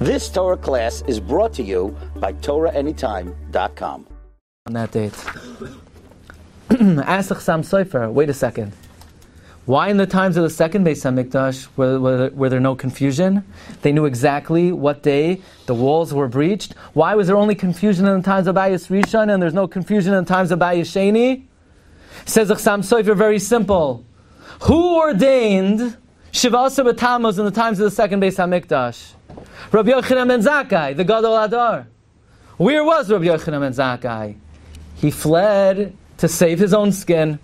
This Torah class is brought to you by TorahAnytime.com. On that date. Ask Chassam Sofer, wait a second. Why in the times of the second Beis HaMikdash were, were, were there no confusion? They knew exactly what day the walls were breached. Why was there only confusion in the times of Bayis Rishon and there's no confusion in the times of Bayis Sheni? Says Chassam Sofer, very simple. Who ordained Shiva Asar Tammuz in the times of the second Beis HaMikdash? Rabbi Yochanan ben Zakkai, the Gadol Adar. Where was Rabbi Yochanan ben Zakkai? He fled to save his own skin.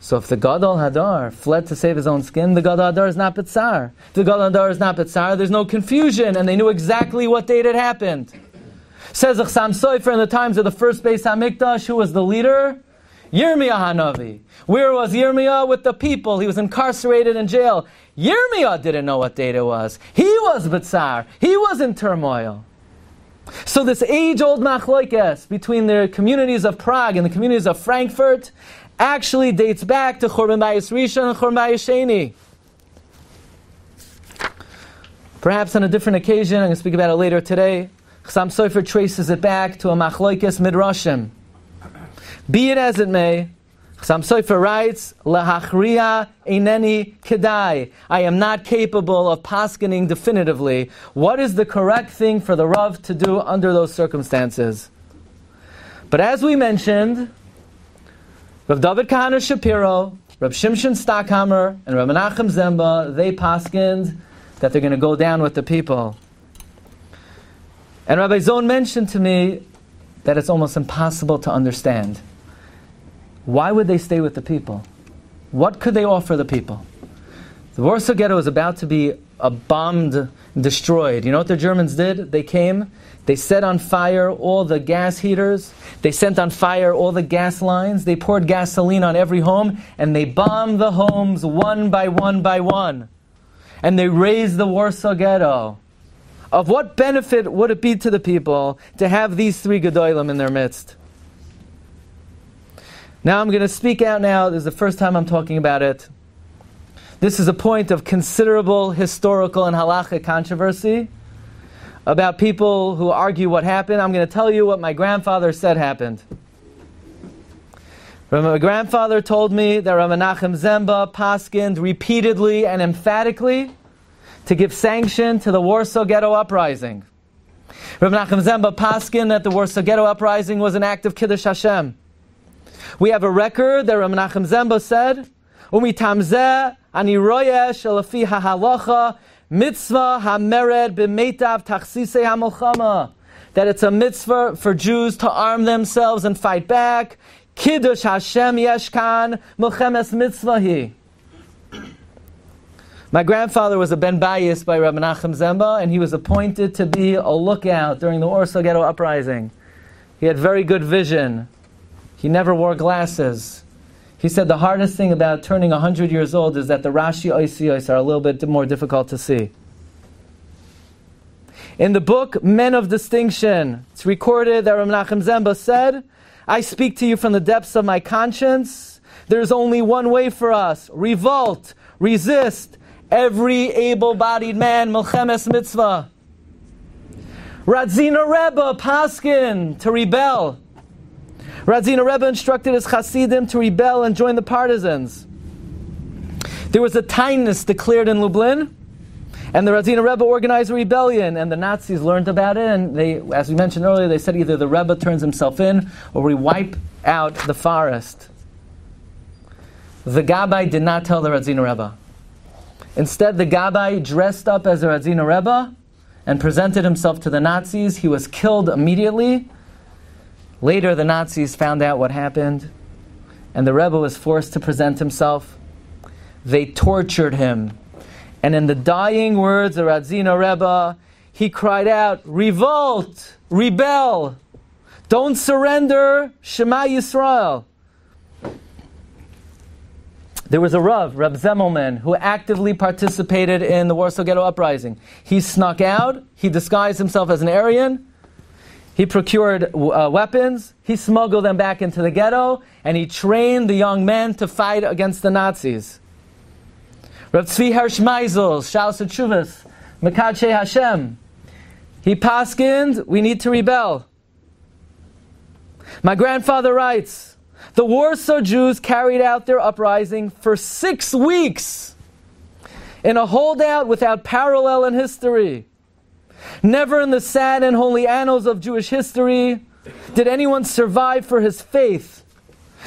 So if the Gadol Hadar fled to save his own skin, the Gadol Hadar is not Bitsar. The Gadol Hadar is not Bitsar, there's no confusion, and they knew exactly what date it happened. Says Chassam Soifer in the times of the first Beis HaMikdash, who was the leader? Yirmiyah Hanavi. Where was Yirmiyah with the people? He was incarcerated in jail. Yirmiyah didn't know what date it was. He was Bitsar. He was in turmoil. So this age-old machloikes between the communities of Prague and the communities of Frankfurt actually dates back to Churban Bayis Rishon and Churban Bayis Sheni. Perhaps on a different occasion, I'm going to speak about it later today. Chassam Sofer traces it back to a machloikes midrashim. Be it as it may, Chassam Sofer writes, Lahachriya ineni kedai. I am not capable of paskening definitively. What is the correct thing for the Rav to do under those circumstances? But as we mentioned, Rav David Kahana Shapiro, Rav Shimshon Stockhammer, and Rav Menachem Zemba, they paskened that they're going to go down with the people. And Rabbi Zon mentioned to me that it's almost impossible to understand. Why would they stay with the people? What could they offer the people? The Warsaw Ghetto was about to be bombed, destroyed. You know what the Germans did? They came, they set on fire all the gas heaters, they sent on fire all the gas lines, they poured gasoline on every home, and they bombed the homes one by one by one. And they razed the Warsaw Ghetto. Of what benefit would it be to the people to have these three Gedolim in their midst? Now I'm going to speak out now. This is the first time I'm talking about it. This is a point of considerable historical and halachic controversy about people who argue what happened. I'm going to tell you what my grandfather said happened. My grandfather told me that Ramanachem Zemba paskind repeatedly and emphatically to give sanction to the Warsaw Ghetto Uprising. Ramanachem Zemba paskin that the Warsaw Ghetto Uprising was an act of Kiddush Hashem. We have a record that Rav Menachem Zemba said, "Umitamzeh ani royesh shelafi hahalacha mitzvah hamered b'meitav tachsisei hamilchama." That it's a mitzvah for Jews to arm themselves and fight back. Kiddush Hashem yeshkan milchemes mitzvahi. My grandfather was a Ben Bayis by Rabbi Menachem Zemba, and he was appointed to be a lookout during the Warsaw Ghetto Uprising. He had very good vision. He never wore glasses. He said the hardest thing about turning 100 years old is that the Rashi Oisiyos are a little bit more difficult to see. In the book Men of Distinction, it's recorded that Ramnachem Zemba said, I speak to you from the depths of my conscience. There's only one way for us revolt, resist, every able bodied man, Melchemes Mitzvah. Radzina Rebbe, Paskin, to rebel. Radzina Rebbe instructed his Hasidim to rebel and join the partisans. There was a tinus declared in Lublin, and the Radzina Rebbe organized a rebellion, and the Nazis learned about it, and they, as we mentioned earlier, they said either the Rebbe turns himself in, or we wipe out the forest. The Gabbai did not tell the Radzina Rebbe. Instead, the Gabbai dressed up as a Radzina Rebbe and presented himself to the Nazis. He was killed immediately. Later, the Nazis found out what happened, and the Rebbe was forced to present himself. They tortured him. And in the dying words of Radzina Rebbe, he cried out, Revolt! Rebel! Don't surrender! Shema Yisrael! There was a Rav, Reb Zemelman, who actively participated in the Warsaw Ghetto Uprising. He snuck out, he disguised himself as an Aryan, he procured uh, weapons, he smuggled them back into the ghetto, and he trained the young men to fight against the Nazis. Reb Tzvi Hersh Meisel, Shaus Chuvas, Mekadshe Hashem. He paskined, we need to rebel. My grandfather writes, the Warsaw Jews carried out their uprising for six weeks in a holdout without parallel in history. Never in the sad and holy annals of Jewish history did anyone survive for his faith.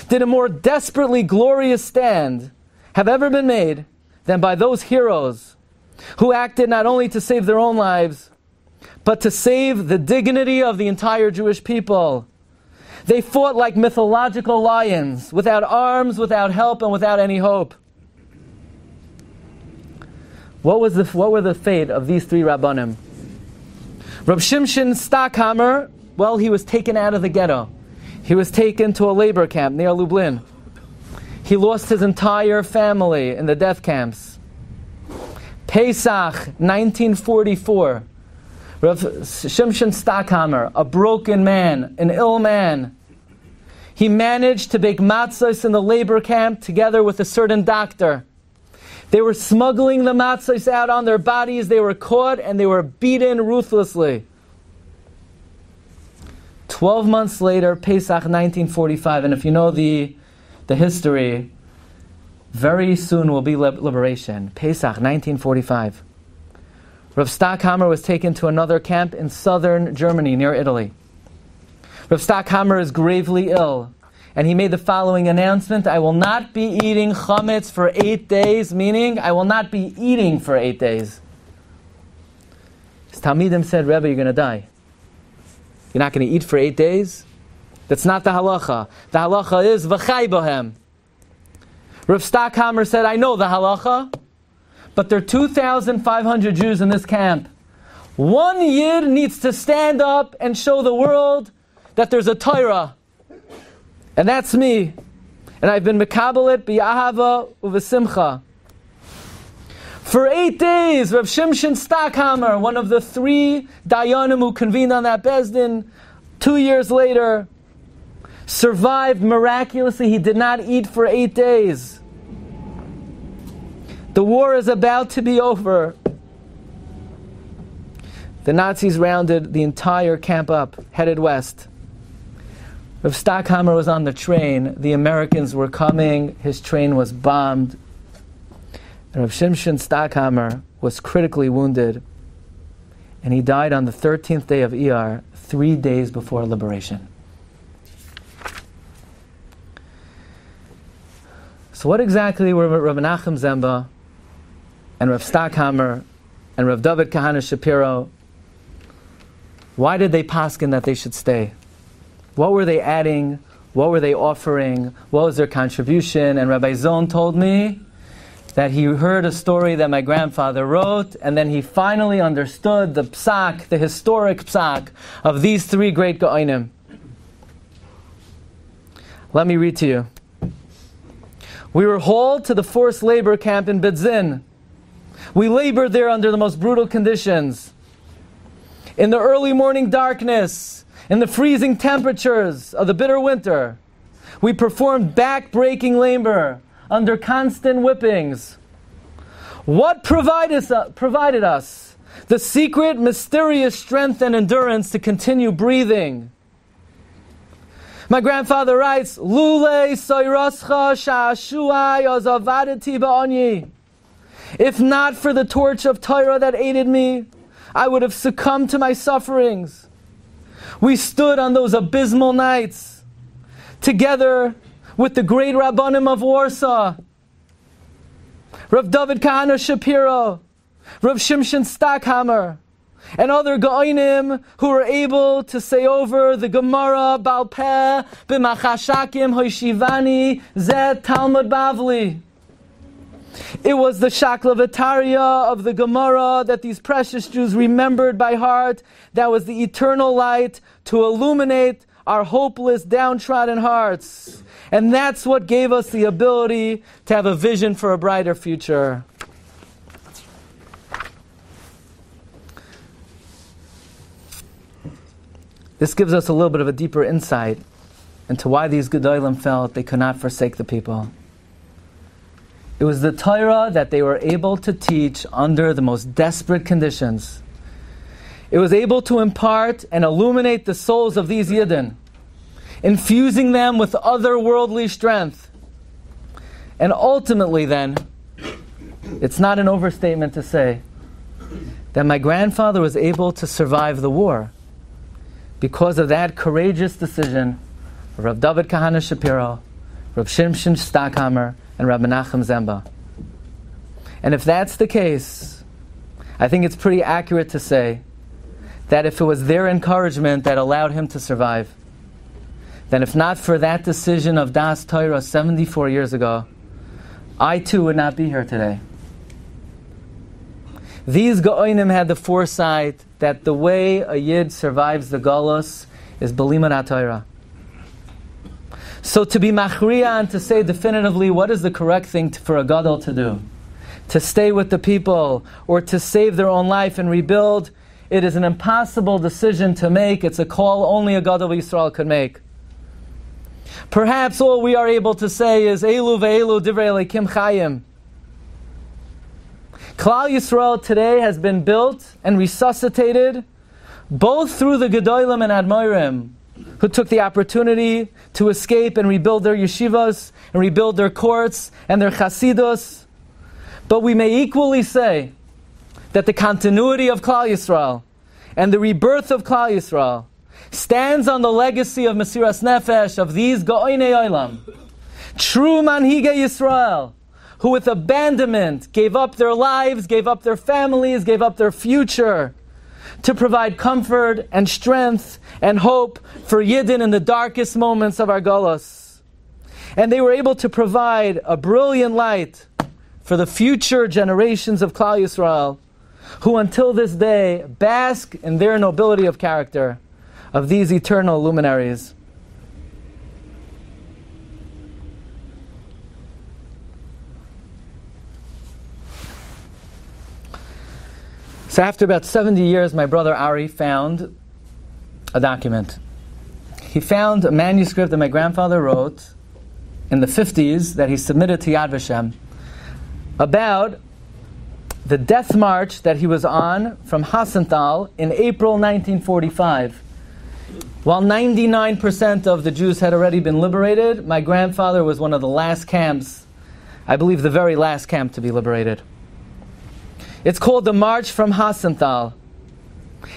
Did a more desperately glorious stand have ever been made than by those heroes who acted not only to save their own lives, but to save the dignity of the entire Jewish people. They fought like mythological lions, without arms, without help, and without any hope. What, was the, what were the fate of these three Rabbanim? Rab Shimshon Stockhammer, well, he was taken out of the ghetto. He was taken to a labor camp near Lublin. He lost his entire family in the death camps. Pesach, 1944. Rav Shimshon Stockhammer, a broken man, an ill man. He managed to bake matzahs in the labor camp together with a certain doctor. They were smuggling the matzahs out on their bodies. They were caught and they were beaten ruthlessly. Twelve months later, Pesach 1945, and if you know the, the history, very soon will be liberation. Pesach 1945. Rav Stockhammer was taken to another camp in southern Germany near Italy. Rav Stockhammer is gravely ill and he made the following announcement I will not be eating chametz for eight days, meaning I will not be eating for eight days. His Talmidim said, Rebbe, you're going to die. You're not going to eat for eight days? That's not the halacha. The halacha is v'chai bohem. Rav Stockhammer said, I know the halacha, but there are 2,500 Jews in this camp. One yid needs to stand up and show the world that there's a Torah and that's me. And I've been mekabelit biyahava uvesimcha. For eight days, Rav Shimshon Stockhammer, one of the three Dayanim who convened on that Bezdin, two years later, survived miraculously. He did not eat for eight days. The war is about to be over. The Nazis rounded the entire camp up, headed west. Rav Stockhammer was on the train. The Americans were coming. His train was bombed. And Rav Shimshon Stockhammer was critically wounded. And he died on the 13th day of Iyar, three days before liberation. So, what exactly were Rav Menachem Zemba and Rav Stockhammer and Rav David Kahana Shapiro? Why did they paskin that they should stay? What were they adding? What were they offering? What was their contribution? And Rabbi Zon told me that he heard a story that my grandfather wrote, and then he finally understood the psak, the historic psak of these three great Go'inim. Let me read to you. We were hauled to the forced labor camp in Bedzin. We labored there under the most brutal conditions. In the early morning darkness, in the freezing temperatures of the bitter winter. We performed back-breaking labor under constant whippings. What provided us, uh, provided us the secret, mysterious strength and endurance to continue breathing? My grandfather writes, Lule soyrascha sha'ashuai ba'anyi. If not for the torch of Torah that aided me, I would have succumbed to my sufferings. We stood on those abysmal nights together with the great Rabbanim of Warsaw, Rav David Kahana Shapiro, Rav Shimshon Stockhammer, and other Goinim who were able to say over the Gemara, Balpeh, B'machashakim, Hoishivani, Zet, Talmud Bavli. It was the Shaklavataria of the Gemara that these precious Jews remembered by heart. That was the eternal light to illuminate our hopeless, downtrodden hearts. And that's what gave us the ability to have a vision for a brighter future. This gives us a little bit of a deeper insight into why these Gedolim felt they could not forsake the people. It was the Torah that they were able to teach under the most desperate conditions. It was able to impart and illuminate the souls of these Yidden, infusing them with otherworldly strength. And ultimately, then, it's not an overstatement to say that my grandfather was able to survive the war because of that courageous decision of Rav David Kahana Shapiro, Rav Shimshon Stockhammer, and Rav Menachem Zemba. And if that's the case, I think it's pretty accurate to say that if it was their encouragement that allowed him to survive, then if not for that decision of Das Torah 74 years ago, I too would not be here today. These Gaonim had the foresight that the way a Yid survives the Golos is Belimat Torah. So to be machriya and to say definitively what is the correct thing for a gadol to do, to stay with the people or to save their own life and rebuild, it is an impossible decision to make. It's a call only a gadol Yisrael could make. Perhaps all we are able to say is Elu ve'elu divrei kim chayim. Klal Yisrael today has been built and resuscitated both through the Gedolim and Admorim, who took the opportunity to escape and rebuild their yeshivas and rebuild their courts and their chasidus. But we may equally say that the continuity of Klal Yisrael and the rebirth of Klal Yisrael stands on the legacy of Mesiras Nefesh of these Go'inei Olam, true Manhige Yisrael, who with abandonment gave up their lives, gave up their families, gave up their future to provide comfort and strength and hope for Yidden in the darkest moments of our Golos. And they were able to provide a brilliant light for the future generations of Klal Yisrael, who until this day bask in their nobility of character of these eternal luminaries. So after about 70 years, my brother Ari found a document. He found a manuscript that my grandfather wrote in the 50s that he submitted to Yad Vashem about the death march that he was on from Hessental in April 1945. While 99% of the Jews had already been liberated, my grandfather was one of the last camps, I believe the very last camp to be liberated. It's called the March from Hessental.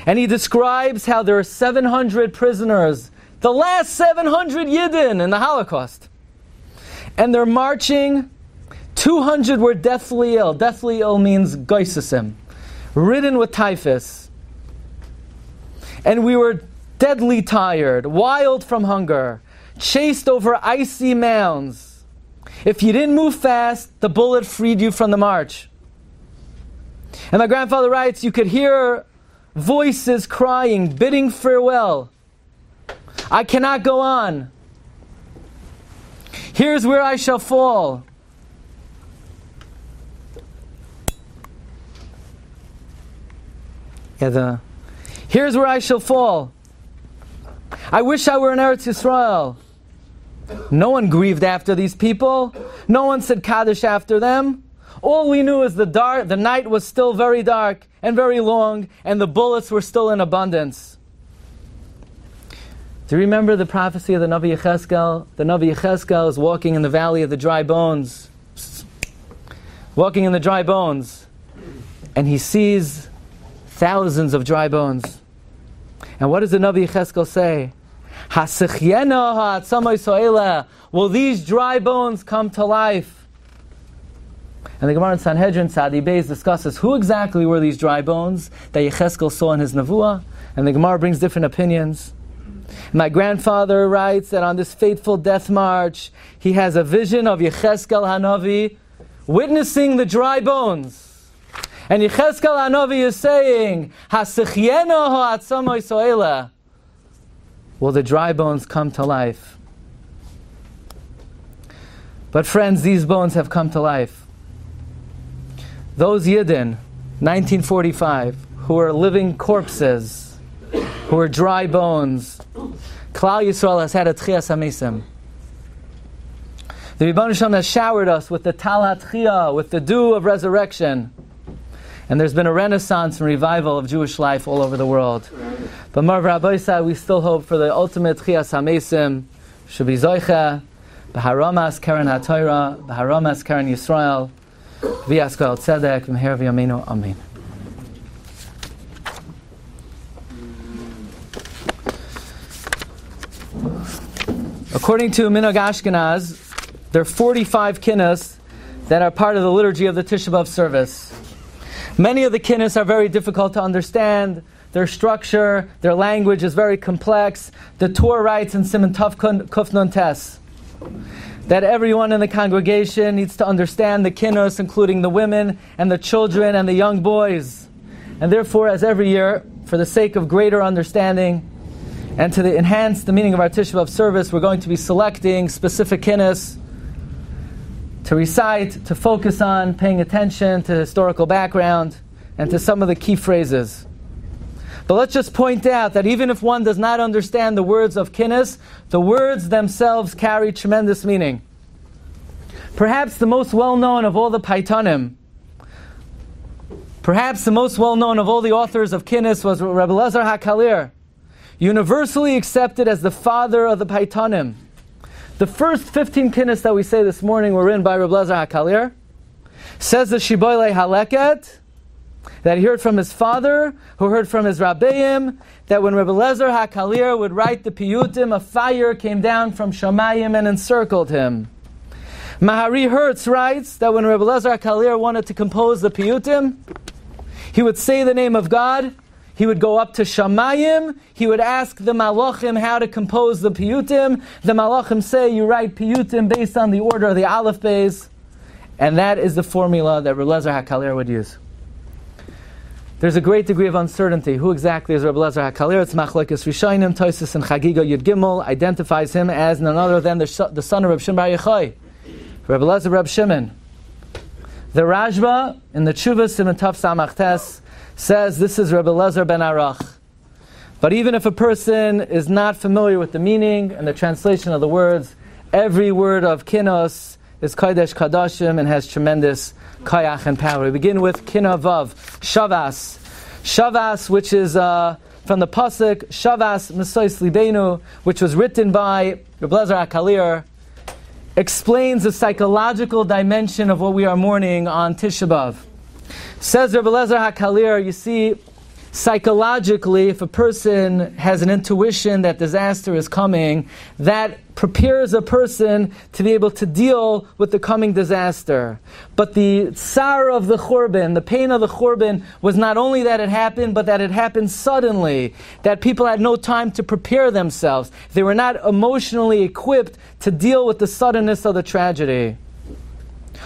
And he describes how there are 700 prisoners, the last 700 Yidden in the Holocaust. And they're marching. 200 were deathly ill. Deathly ill means goisesim, ridden with typhus. And we were deadly tired, wild from hunger, chased over icy mounds. If you didn't move fast, the bullet freed you from the march. And my grandfather writes, you could hear voices crying, bidding farewell. I cannot go on. Here's where I shall fall. Yeah, the, here's where I shall fall. I wish I were in Eretz Yisrael. No one grieved after these people. No one said Kaddish after them. All we knew is the dark, the night was still very dark and very long, and the bullets were still in abundance. Do you remember the prophecy of the Navi Yecheskel? The Navi Yecheskel is walking in the valley of the dry bones, walking in the dry bones, and he sees thousands of dry bones. And what does the Navi Yecheskel say? Will these dry bones come to life? And the Gemara in Sanhedrin, Sadi Beis, discusses who exactly were these dry bones that Yecheskel saw in his Nevuah. And the Gemara brings different opinions. My grandfather writes that on this fateful death march, he has a vision of Yecheskel Hanavi witnessing the dry bones. And Yecheskel Hanavi is saying, Will the dry bones come to life? But friends, these bones have come to life. Those Yidden, 1945, who are living corpses, who are dry bones, Klal Yisrael has had a Tchias HaMesim. The Rebbeinu Shalom has showered us with the Talat Chia, with the dew of resurrection. And there's been a renaissance and revival of Jewish life all over the world. But Marv Rabbi we still hope for the ultimate Chias HaMesim, should be Zoicha, Baharamas Karen HaTorah, Baharamas Karen Yisrael, V'yaskal Tzedek, Amen. According to Minhag Ashkenaz, there are 45 kinnas that are part of the liturgy of the Tisha B'Av service. Many of the kinnis are very difficult to understand. Their structure, their language is very complex. The Torah writes in Siman Tov Kufnun Tes that everyone in the congregation needs to understand the kinnos, including the women and the children and the young boys. And therefore, as every year, for the sake of greater understanding and to enhance the meaning of our Tisha B'Av service, we're going to be selecting specific kinnis to recite, to focus on, paying attention to historical background, and to some of the key phrases. But let's just point out that even if one does not understand the words of Kinnis, the words themselves carry tremendous meaning. Perhaps the most well known of all the Paitanim, perhaps the most well known of all the authors of Kinnis was Rabbi Lezer HaKalir, universally accepted as the father of the Paitanim. The first 15 kinnis that we say this morning were written by Reb Lezer HaKalir. Says the Shiboile Haleket that he heard from his father, who heard from his Rabbeim, that when Reb Lezer HaKalir would write the Piyutim, a fire came down from Shamayim and encircled him. Mahari Hertz writes that when Reb Lezer HaKalir wanted to compose the Piyutim, he would say the name of God, he would go up to Shamayim, he would ask the Malachim how to compose the Piyutim. The Malachim say you write Piyutim based on the order of the Aleph Beis, and that is the formula that Relezer HaKalir would use. There's a great degree of uncertainty. Who exactly is Rabbi Lezer HaKalir? It's Machlekes Rishayim, Toisus and Chagiga Yud Gimel identifies him as none other than the, the son of Reb Shimon Bar Yochai, Rabbi Lezer Reb Shimon. The Rashba in the Chuvah Siman Taf Samach Tes says this is Rabbi Lezer ben Arach. But even if a person is not familiar with the meaning and the translation of the words, every word of kinos is Kodesh Kadashim and has tremendous kayach and power. We begin with kinavav, shavas. Shavas, which is uh, from the Pasuk, Shavas Mesois Libenu, which was written by Rabbi Lezer HaKalir, explains the psychological dimension of what we are mourning on Tisha B'Av. Says Rabbi Lezer HaKalir, you see, psychologically, if a person has an intuition that disaster is coming, that prepares a person to be able to deal with the coming disaster. But the sorrow of the Churban, the pain of the Churban, was not only that it happened, but that it happened suddenly, that people had no time to prepare themselves. They were not emotionally equipped to deal with the suddenness of the tragedy.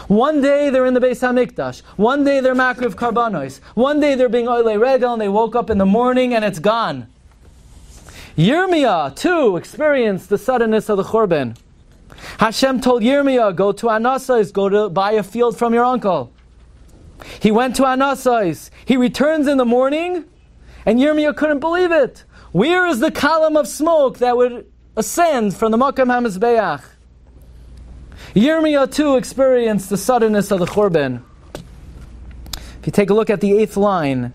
One day they're in the Beis Hamikdash. One day they're Makriv Karbanos. One day they're being Oile Regal and they woke up in the morning and it's gone. Yirmiyah, too, experienced the suddenness of the Churban. Hashem told Yirmiyah, go to Anasais, go to buy a field from your uncle. He went to Anasais. He returns in the morning, and Yirmiyah couldn't believe it. Where is the column of smoke that would ascend from the Makam HaMizbeach? Yirmiyah too experienced the suddenness of the Churban. If you take a look at the eighth line,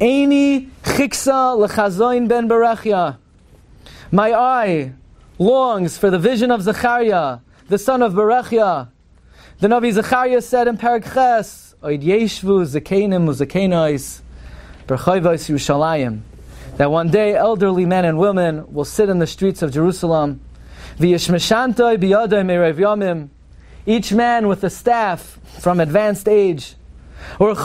Eini chiksa lechazoin ben berechia. My eye longs for the vision of Zechariah, the son of Berechia. The Navi Zechariah said in Parak Ches, Oid yeshvu zekenim uzekenais berchayvos Yerushalayim, that one day elderly men and women will sit in the streets of Jerusalem each man with a staff from advanced age. And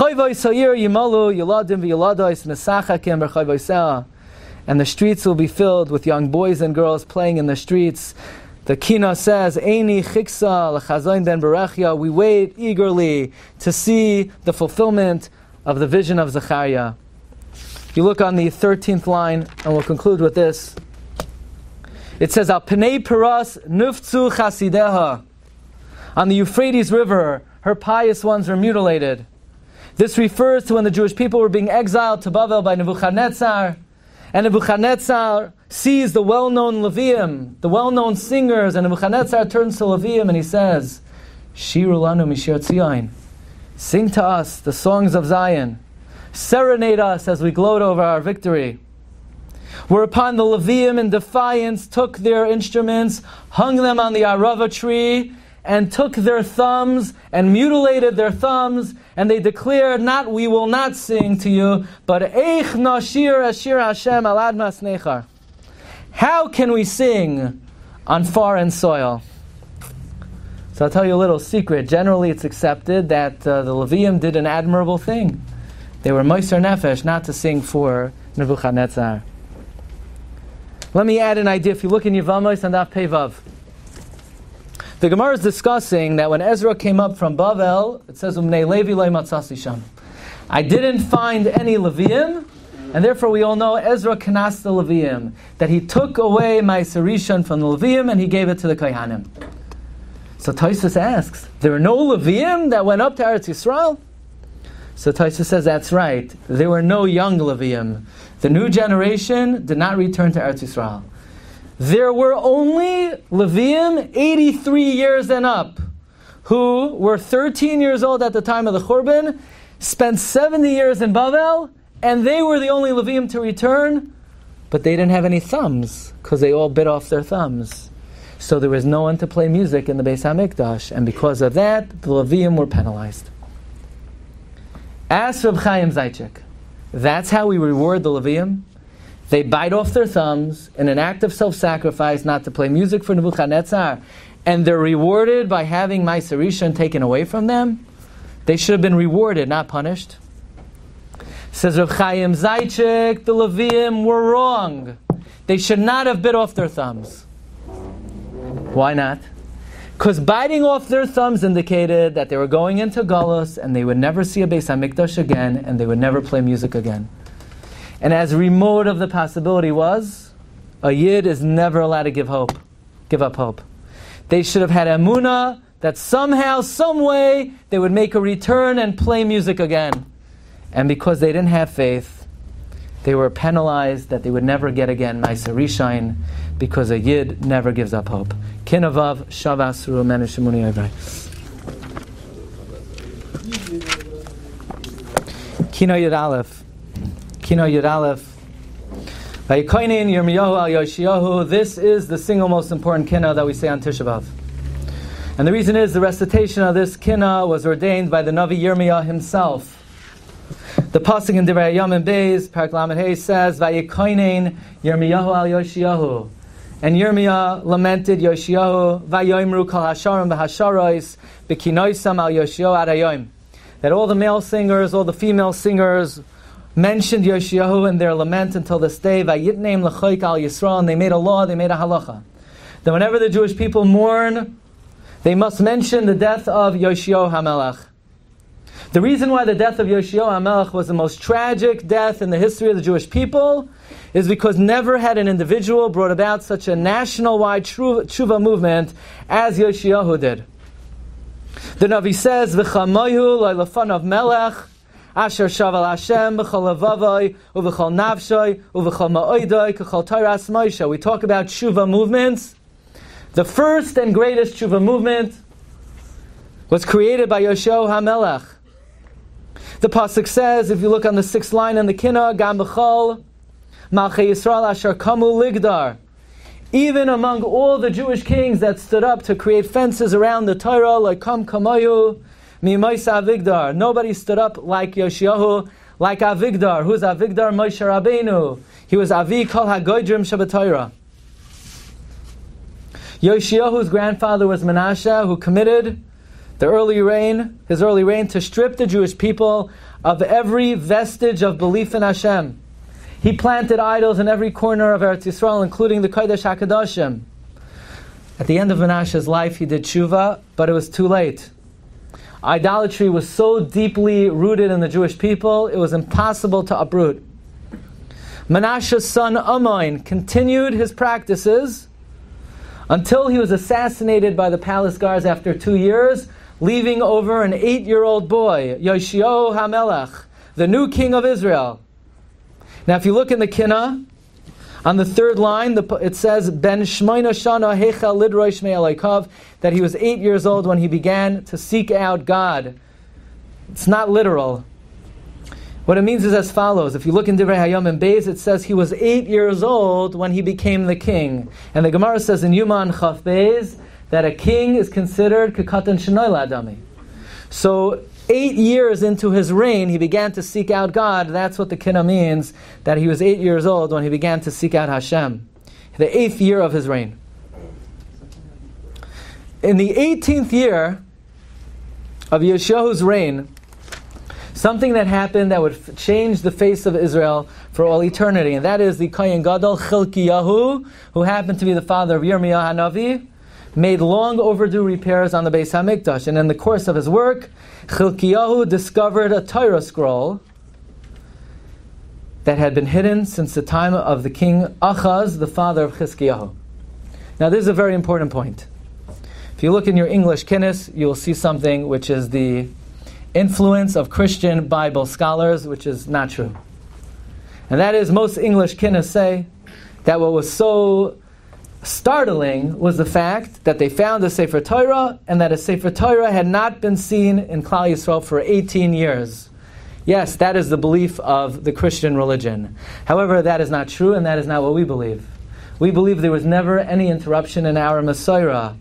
the streets will be filled with young boys and girls playing in the streets. The Kina says, Eini chiksa ben berechia. We wait eagerly to see the fulfillment of the vision of Zechariah. You look on the 13th line, and we'll conclude with this. It says, Al Pnei Paras Nuftzu Chasideha. On the Euphrates River, her pious ones were mutilated. This refers to when the Jewish people were being exiled to Babel by Nebuchadnezzar, And Nebuchadnezzar sees the well-known Levium, the well-known singers, and Nebuchadnezzar turns to Levium and he says, Shiru lanu mishir tzion. Sing to us the songs of Zion. Serenade us as we gloat over our victory. Whereupon the Levium in defiance took their instruments, hung them on the Arava tree, and took their thumbs and mutilated their thumbs, and they declared, Not we will not sing to you, but Eich Nashir Ashir Hashem Alad Nechar. How can we sing on foreign soil? So I'll tell you a little secret. Generally, it's accepted that uh, the Levium did an admirable thing. They were Moiser Nefesh not to sing for Nebuchadnezzar. Let me add an idea. If you look in Yevamos and Daf Pevav, the Gemara is discussing that when Ezra came up from Bavel, it says, Umnei Levi matzasi sham. I didn't find any Levium, and therefore we all know Ezra canas the Levium, that he took away my Sarishan from the Levium and he gave it to the Kohanim. So Taisus asks, there were no Levium that went up to Eretz Yisrael? So Taisus says, that's right. There were no young Levium. The new generation did not return to Eretz Yisrael. There were only Levium 83 years and up, who were 13 years old at the time of the Churban, spent 70 years in Bavel, and they were the only Levium to return, but they didn't have any thumbs, because they all bit off their thumbs. So there was no one to play music in the Beis HaMikdash, and because of that, the Levium were penalized. Ask Reb Chaim Zaychik. That's how we reward the Levium. They bite off their thumbs in an act of self-sacrifice not to play music for Nebuchadnezzar, and they're rewarded by having my Sarishan taken away from them. They should have been rewarded, not punished. Says Reb Chaim Zaychik, the Levium were wrong. They should not have bit off their thumbs. Why not? Because biting off their thumbs indicated that they were going into Golos and they would never see a Beis HaMikdash again and they would never play music again. And as remote of the possibility was, a Yid is never allowed to give hope, give up hope. They should have had Emunah that somehow, some way, they would make a return and play music again. And because they didn't have faith, they were penalized that they would never get again Maisa Rishain because a Yid never gives up hope. Kinavav Shavas Rumenu Shemuni Evrai. Kino Yud Aleph. Kino Yud Aleph. Vayikoinin Yirmiyahu Al Yoshiyahu. This is the single most important kina that we say on Tisha B'Av. And the reason is the recitation of this kina was ordained by the Navi Yirmiyah himself. The pasuk in Divrei Yom Beis, Parak says, "Vayikoinin Yirmiyahu al Yoshiyahu." And Yirmiyah lamented Yoshiyahu, Vayoimru kol hasharim v'hasharois, b'kinoisam al Yoshiyahu adayom. That all the male singers, all the female singers mentioned Yoshiyahu in their lament until this day, Vayitneim l'choik al Yisrael, and they made a law, they made a halacha. That whenever the Jewish people mourn, they must mention the death of Yoshiyahu HaMelech. The reason why the death of Yoshiyahu HaMelech was the most tragic death in the history of the Jewish people is because never had an individual brought about such a national-wide tshuva movement as Yoshiyahu did. The Navi says, "V'chamayu lo'ilafan of Melech." Asher shaval Hashem b'chol avavoi u'v'chol nafshoi u'v'chol ma'oidoi k'chol Torah Moshe. We talk about tshuva movements. The first and greatest tshuva movement was created by Yoshiyahu HaMelech. The pasuk says, if you look on the sixth line in the Kinnah, Gam b'chol Malchei Yisrael Asher Kamu Ligdar. Even among all the Jewish kings that stood up to create fences around the Torah, like Kam Kamayu, Mimaisa Avigdar. Nobody stood up like Yoshiyahu, like Avigdar. Who's Avigdar? Moshe Rabbeinu. He was Avi Kol HaGoydrim Shabbatayra. Yoshiyahu's grandfather was Menashe, who committed the early reign, his early reign, to strip the Jewish people of every vestige of belief in Hashem. He planted idols in every corner of Eretz Yisrael, including the Kodesh HaKadoshim. At the end of Menashe's life, he did tshuva, but it was too late. Idolatry was so deeply rooted in the Jewish people, it was impossible to uproot. Menashe's son Amoin continued his practices until he was assassinated by the palace guards after two years, leaving over an eight-year-old boy, Yoshio HaMelech, the new king of Israel. Now, if you look in the Kinnah, On the third line, the, it says, Ben Shmoina Shana Hechel Lidroish Me'alaikov, that he was eight years old when he began to seek out God. It's not literal. What it means is as follows. If you look in Divrei Hayom and Beis, it says he was eight years old when he became the king. And the Gemara says in Yuman Chaf Beis that a king is considered Kekatan Shenoy Ladami. So eight years into his reign, he began to seek out God. That's what the kina means, that he was eight years old when he began to seek out Hashem. The eighth year of his reign. In the 18th year of Yeshua's reign, something that happened that would f- change the face of Israel for all eternity, and that is the Kohen Gadol Chilkiyahu, who happened to be the father of Yirmiyah Hanavi, made long overdue repairs on the Beis Hamikdash, and in the course of his work, Chilkiyahu discovered a Torah scroll that had been hidden since the time of the king Achaz, the father of Chizkiyahu. Now, this is a very important point. If you look in your English kinnis, you will see something which is the influence of Christian Bible scholars, which is not true. And that is, most English kinnis say that what was so startling was the fact that they found a Sefer Torah and that a Sefer Torah had not been seen in Klal Yisrael for 18 years. Yes, that is the belief of the Christian religion. However, that is not true and that is not what we believe. We believe there was never any interruption in our Messiah.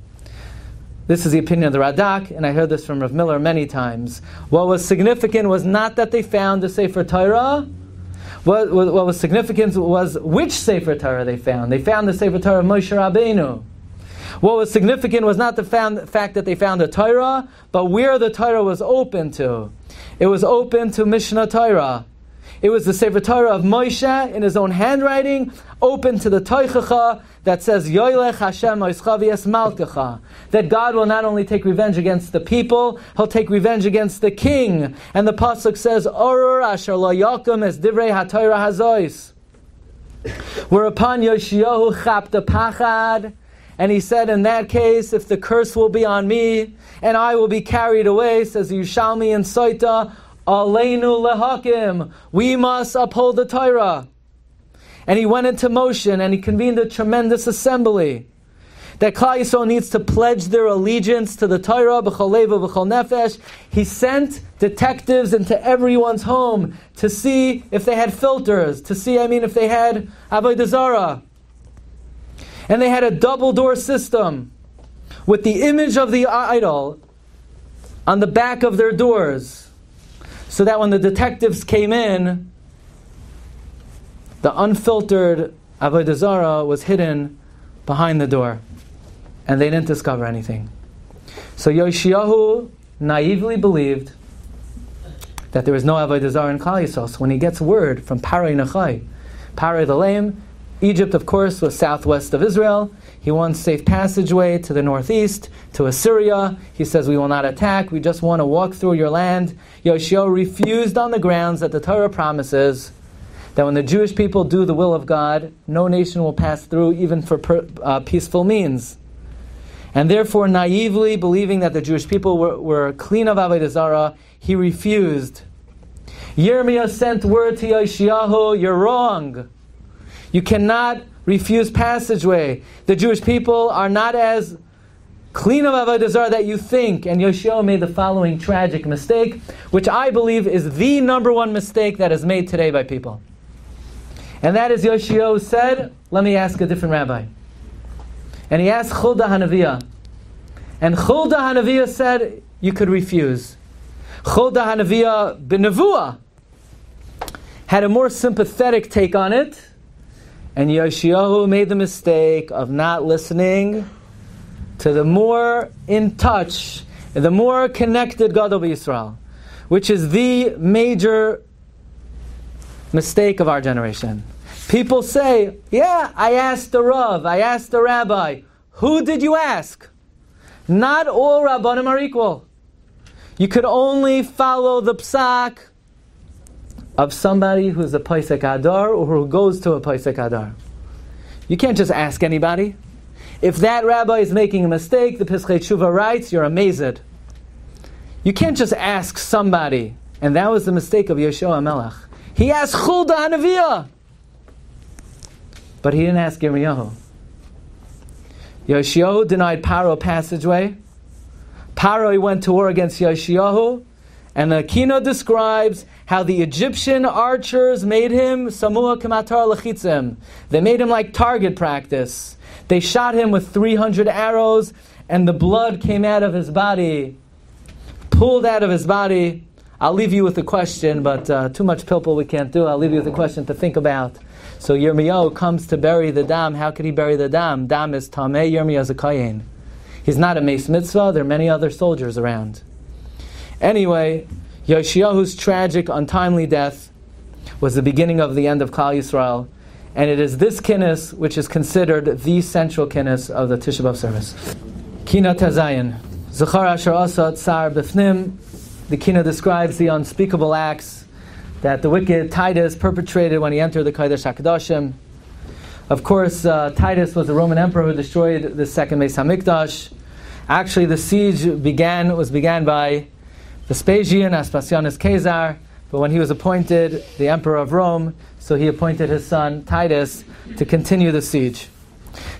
This is the opinion of the Radak, and I heard this from Rav Miller many times. What was significant was not that they found the Sefer Torah, what, what, what, was significant was which Sefer Torah they found. They found the Sefer Torah of Moshe Rabbeinu. What was significant was not the found, fact that they found a Torah, but where the Torah was open to. It was open to Mishnah Torah. It was the Sefer Torah of Moshe in his own handwriting, open to the Toichacha that says, Yoilech Hashem Oischavies Malkacha. That God will not only take revenge against the people, he'll take revenge against the king. And the Pasuk says, Orur Asher Lo Es Divrei HaTorah Hazois. Whereupon Yoshiyahu chapta pachad, and he said, In that case, if the curse will be on me, and I will be carried away, says Yushalmi and Soita, Aleinu lehakim. We must uphold the Torah. And he went into motion and he convened a tremendous assembly. That Klal Yisrael needs to pledge their allegiance to the Torah, b'chol leva, b'chol nefesh. He sent detectives into everyone's home to see if they had filters, to see, I mean, if they had avodah zarah. And they had a double door system with the image of the idol on the back of their doors so that when the detectives came in, the unfiltered Avodah Zarah was hidden behind the door, and they didn't discover anything. So Yoshiyahu naively believed that there was no Avodah Zarah in Klal. So when he gets word from Paray Nachai, Paray the Lame, Egypt, of course, was southwest of Israel. He wants safe passageway to the northeast, to Assyria. He says, We will not attack, we just want to walk through your land. Yoshio refused on the grounds that the Torah promises that when the Jewish people do the will of God, no nation will pass through, even for per, uh, peaceful means. And therefore, naively believing that the Jewish people were, were clean of Avodah he refused. Yirmiyah sent word to Yoshiyahu, You're wrong. You cannot refuse passageway. The Jewish people are not as clean of Avodah Zarah that you think. And Yoshua made the following tragic mistake, which I believe is the number one mistake that is made today by people. And that is Yoshio said, let me ask a different rabbi. And he asked Chulda Hanaviah. And Chulda Hanaviah said, you could refuse. Chulda Hanaviah Benavua had a more sympathetic take on it. And Yoshiyahu made the mistake of not listening to the more in touch, the more connected God of Israel, which is the major mistake of our generation. People say, Yeah, I asked the Rav, I asked the rabbi. Who did you ask? Not all Rabbanim are equal. You could only follow the psak of somebody who's a Paisek Adar or who goes to a Paisek Adar. You can't just ask anybody. If that rabbi is making a mistake, the Pischei Tshuva writes, you're amazed. You can't just ask somebody. And that was the mistake of Yeshua Melech. He asked Chulda Hanaviyah. But he didn't ask Yirmiyahu. Yoshiyahu denied Paro passageway. Paro went to war against Yoshiyahu. And the Kino describes how the Egyptian archers made him samua kamatar lechitzim. They made him like target practice. They shot him with 300 arrows, and the blood came out of his body, pulled out of his body. I'll leave you with a question, but uh, too much pilpul we can't do. I'll leave you with a question to think about. So Yirmiyahu comes to bury the dam. How could he bury the dam? Dam is tameh. Yirmiyahu is a kayin. He's not a mace mitzvah. There are many other soldiers around. Anyway, Yoshiyahu's tragic, untimely death was the beginning of the end of Klal Yisrael, and it is this kinnis which is considered the central kinnis of the Tisha B'av service. Kina Tazayin. Zachar Asher Asa Tsar Bifnim. The Kina describes the unspeakable acts that the wicked Titus perpetrated when he entered the Kodesh HaKadoshim. Of course, uh, Titus was the Roman emperor who destroyed the second Beis Hamikdash. Actually, the siege began was began by Vespasian, Aspasianus Caesar, but when he was appointed the emperor of Rome, so he appointed his son Titus to continue the siege.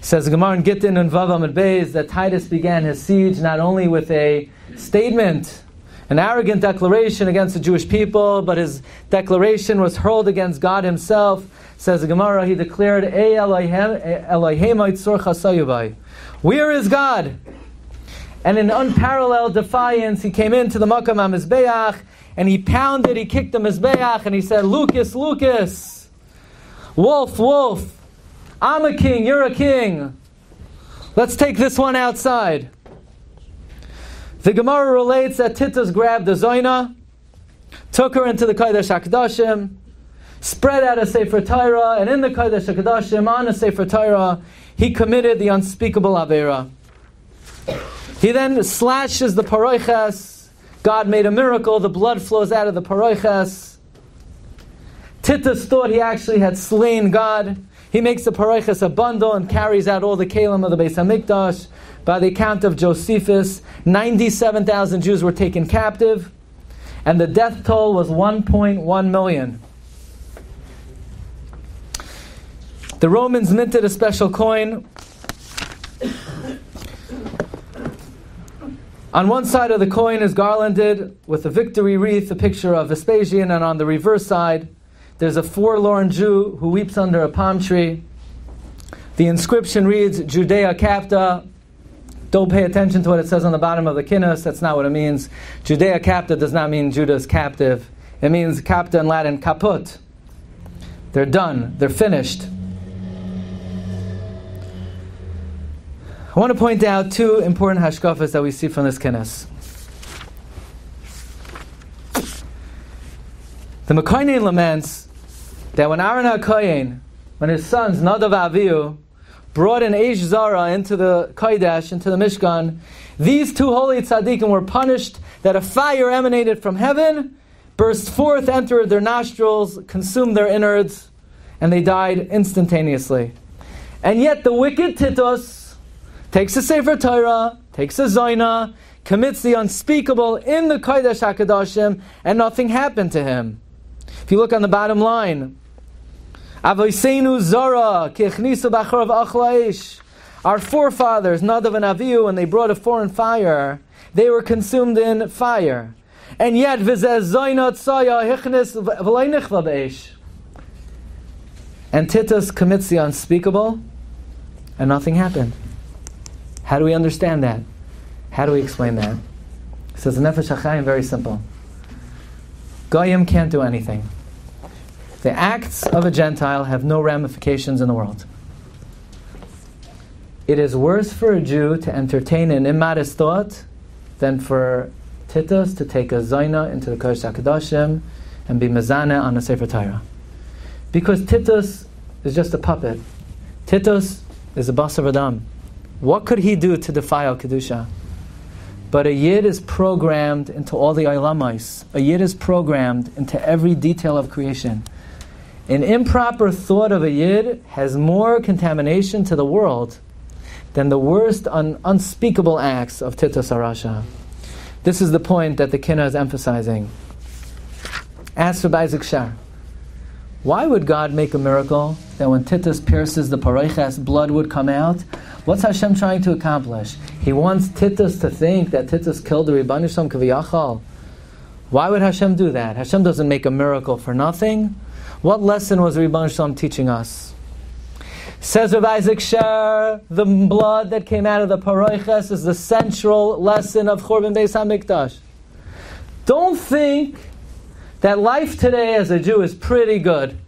Says Gemara in Gittin and Vavam and Beis that Titus began his siege not only with a statement, an arrogant declaration against the Jewish people, but his declaration was hurled against God himself. Says the Gemara, he declared, Where is God? And in unparalleled defiance, he came into the Makam HaMizbeach, and he pounded, he kicked the Mizbeach, and he said, Lucas, Lucas, Wolf, Wolf, I'm a king, you're a king. Let's take this one outside. The Gemara relates that Titus grabbed the Zoina, took her into the Kodesh HaKadoshim, spread out a Sefer Torah, and in the Kodesh HaKadoshim, on a Sefer Torah, he committed the unspeakable Avera. He then slashes the paroiches. God made a miracle. The blood flows out of the paroiches. Titus thought he actually had slain God. He makes the paroiches a bundle and carries out all the kalim of the Beis Hamikdash. By the account of Josephus, 97,000 Jews were taken captive, and the death toll was 1.1 million. The Romans minted a special coin On one side of the coin is garlanded with a victory wreath, a picture of Vespasian, and on the reverse side, there's a forlorn Jew who weeps under a palm tree. The inscription reads, Judea capta. Don't pay attention to what it says on the bottom of the kinnis, that's not what it means. Judea capta does not mean Judah's captive. It means capta in Latin, caput. They're done, they're finished. I want to point out two important hashkafas that we see from this kinnis. The Mekainen laments that when Aaron HaKoyen, when his sons Nadav Avihu, brought an Eish Zara into the Kodesh, into the Mishkan, these two holy tzaddikim were punished that a fire emanated from heaven, burst forth, entered their nostrils, consumed their innards, and they died instantaneously. And yet the wicked Titus, takes a Sefer Torah, takes a Zaina, commits the unspeakable in the Kodesh HaKadoshim, and nothing happened to him. If you look on the bottom line, Avoseinu Zara, Kichnisu Bacharav Achlaish. Our forefathers, Nadav and Avihu, when they brought a foreign fire, they were consumed in fire. And yet, and Titus commits the unspeakable, and nothing happened. How do we understand that? How do we explain that? It says Nefesh HaChaim, very simple. Goyim can't do anything. The acts of a Gentile have no ramifications in the world. It is worse for a Jew to entertain an immodest thought than for Titus to take a Zaina into the Kodesh HaKadoshim and be Mezana on the Sefer Torah. Because Titus is just a puppet. Titus is a Basar Adam. What could he do to defile Kedusha? But a Yid is programmed into all the Ilamais. A Yid is programmed into every detail of creation. An improper thought of a Yid has more contamination to the world than the worst un- unspeakable acts of Tita Sarasha. This is the point that the Kina is emphasizing. As for Isaac Sher, Why would God make a miracle that when Titus pierces the Paroiches, blood would come out? What's Hashem trying to accomplish? He wants Titus to think that Titus killed the Rebbeinu Kaviyachal. Why would Hashem do that? Hashem doesn't make a miracle for nothing. What lesson was Rebbeinu Shalom teaching us? Says Rav Isaac Sher, the blood that came out of the Paroiches is the central lesson of Churban Beis HaMikdash. Don't think that life today as a Jew is pretty good.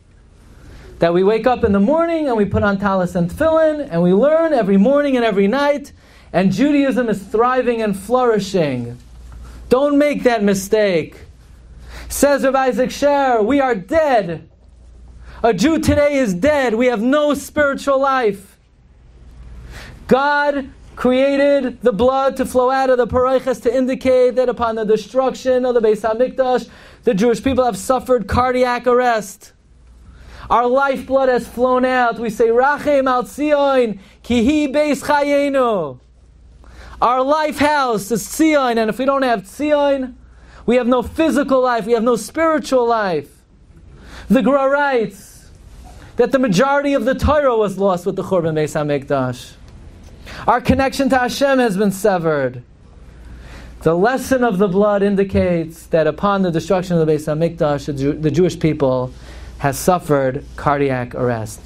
That we wake up in the morning and we put on talis and tefillin and we learn every morning and every night, and Judaism is thriving and flourishing. Don't make that mistake. Says Rav Isaac Sher, we are dead. A Jew today is dead. We have no spiritual life. God created the blood to flow out of the Paraychas to indicate that upon the destruction of the Beis HaMikdash, the Jewish people have suffered cardiac arrest. Our lifeblood has flown out. We say, Rachem al Tzion, kihi beis chayenu. Our life house is Tzion, and if we don't have Tzion, we have no physical life, we have no spiritual life. The Gra writes that the majority of the Torah was lost with the Churban Beis HaMikdash. Our connection to Hashem has been severed. The lesson of the blood indicates that upon the destruction of the Beis Hamikdash, the Jewish people has suffered cardiac arrest.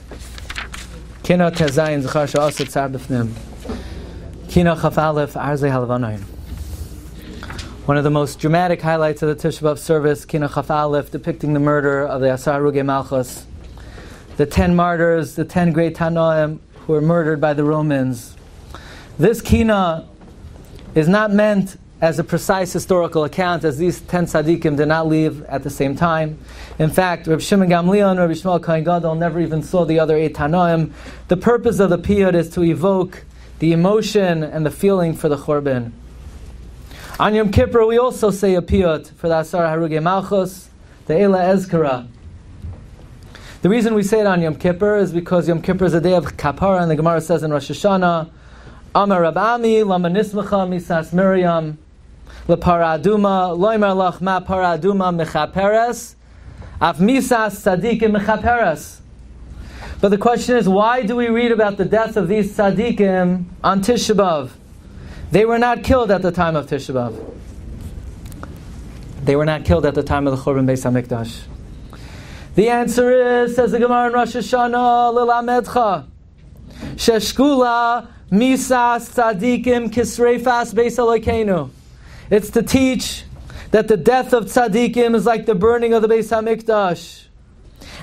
One of the most dramatic highlights of the Tisha B'Av service, Kina chaf aleph, depicting the murder of the Asar Ruge Malchus. The ten martyrs, the ten great Tanoim who were murdered by the Romans. This Kina is not meant as a precise historical account, as these ten tzaddikim did not live at the same time. In fact, Reb Shimon Gamliel and Reb Shmuel Kohen Gadol never even saw the other eight Tanoim. The purpose of the piyut is to evoke the emotion and the feeling for the Churban. On Yom Kippur, we also say a piyut for the Asar Haruge Malchus, the Ela Ezkara. The reason we say it on Yom Kippur is because Yom Kippur is a day of kapara, and the Gemara says in Rosh Hashanah, Amar Rabami, Lama Nismacha, Misas Miriam, leparaduma loimer lach ma paraduma mechaperes af misas tzadikim mechaperes. But the question is, why do we read about the death of these tzaddikim on Tisha B'av? They were not killed at the time of Tisha B'av. They were not killed at the time of the Churban Beis Hamikdash. The answer is, says the Gemara in Rosh Hashanah, Lilamedcha, Sheshkula misas tzaddikim kisreifas beis Elokeinu. It's to teach that the death of tzaddikim is like the burning of the Beis Hamikdash.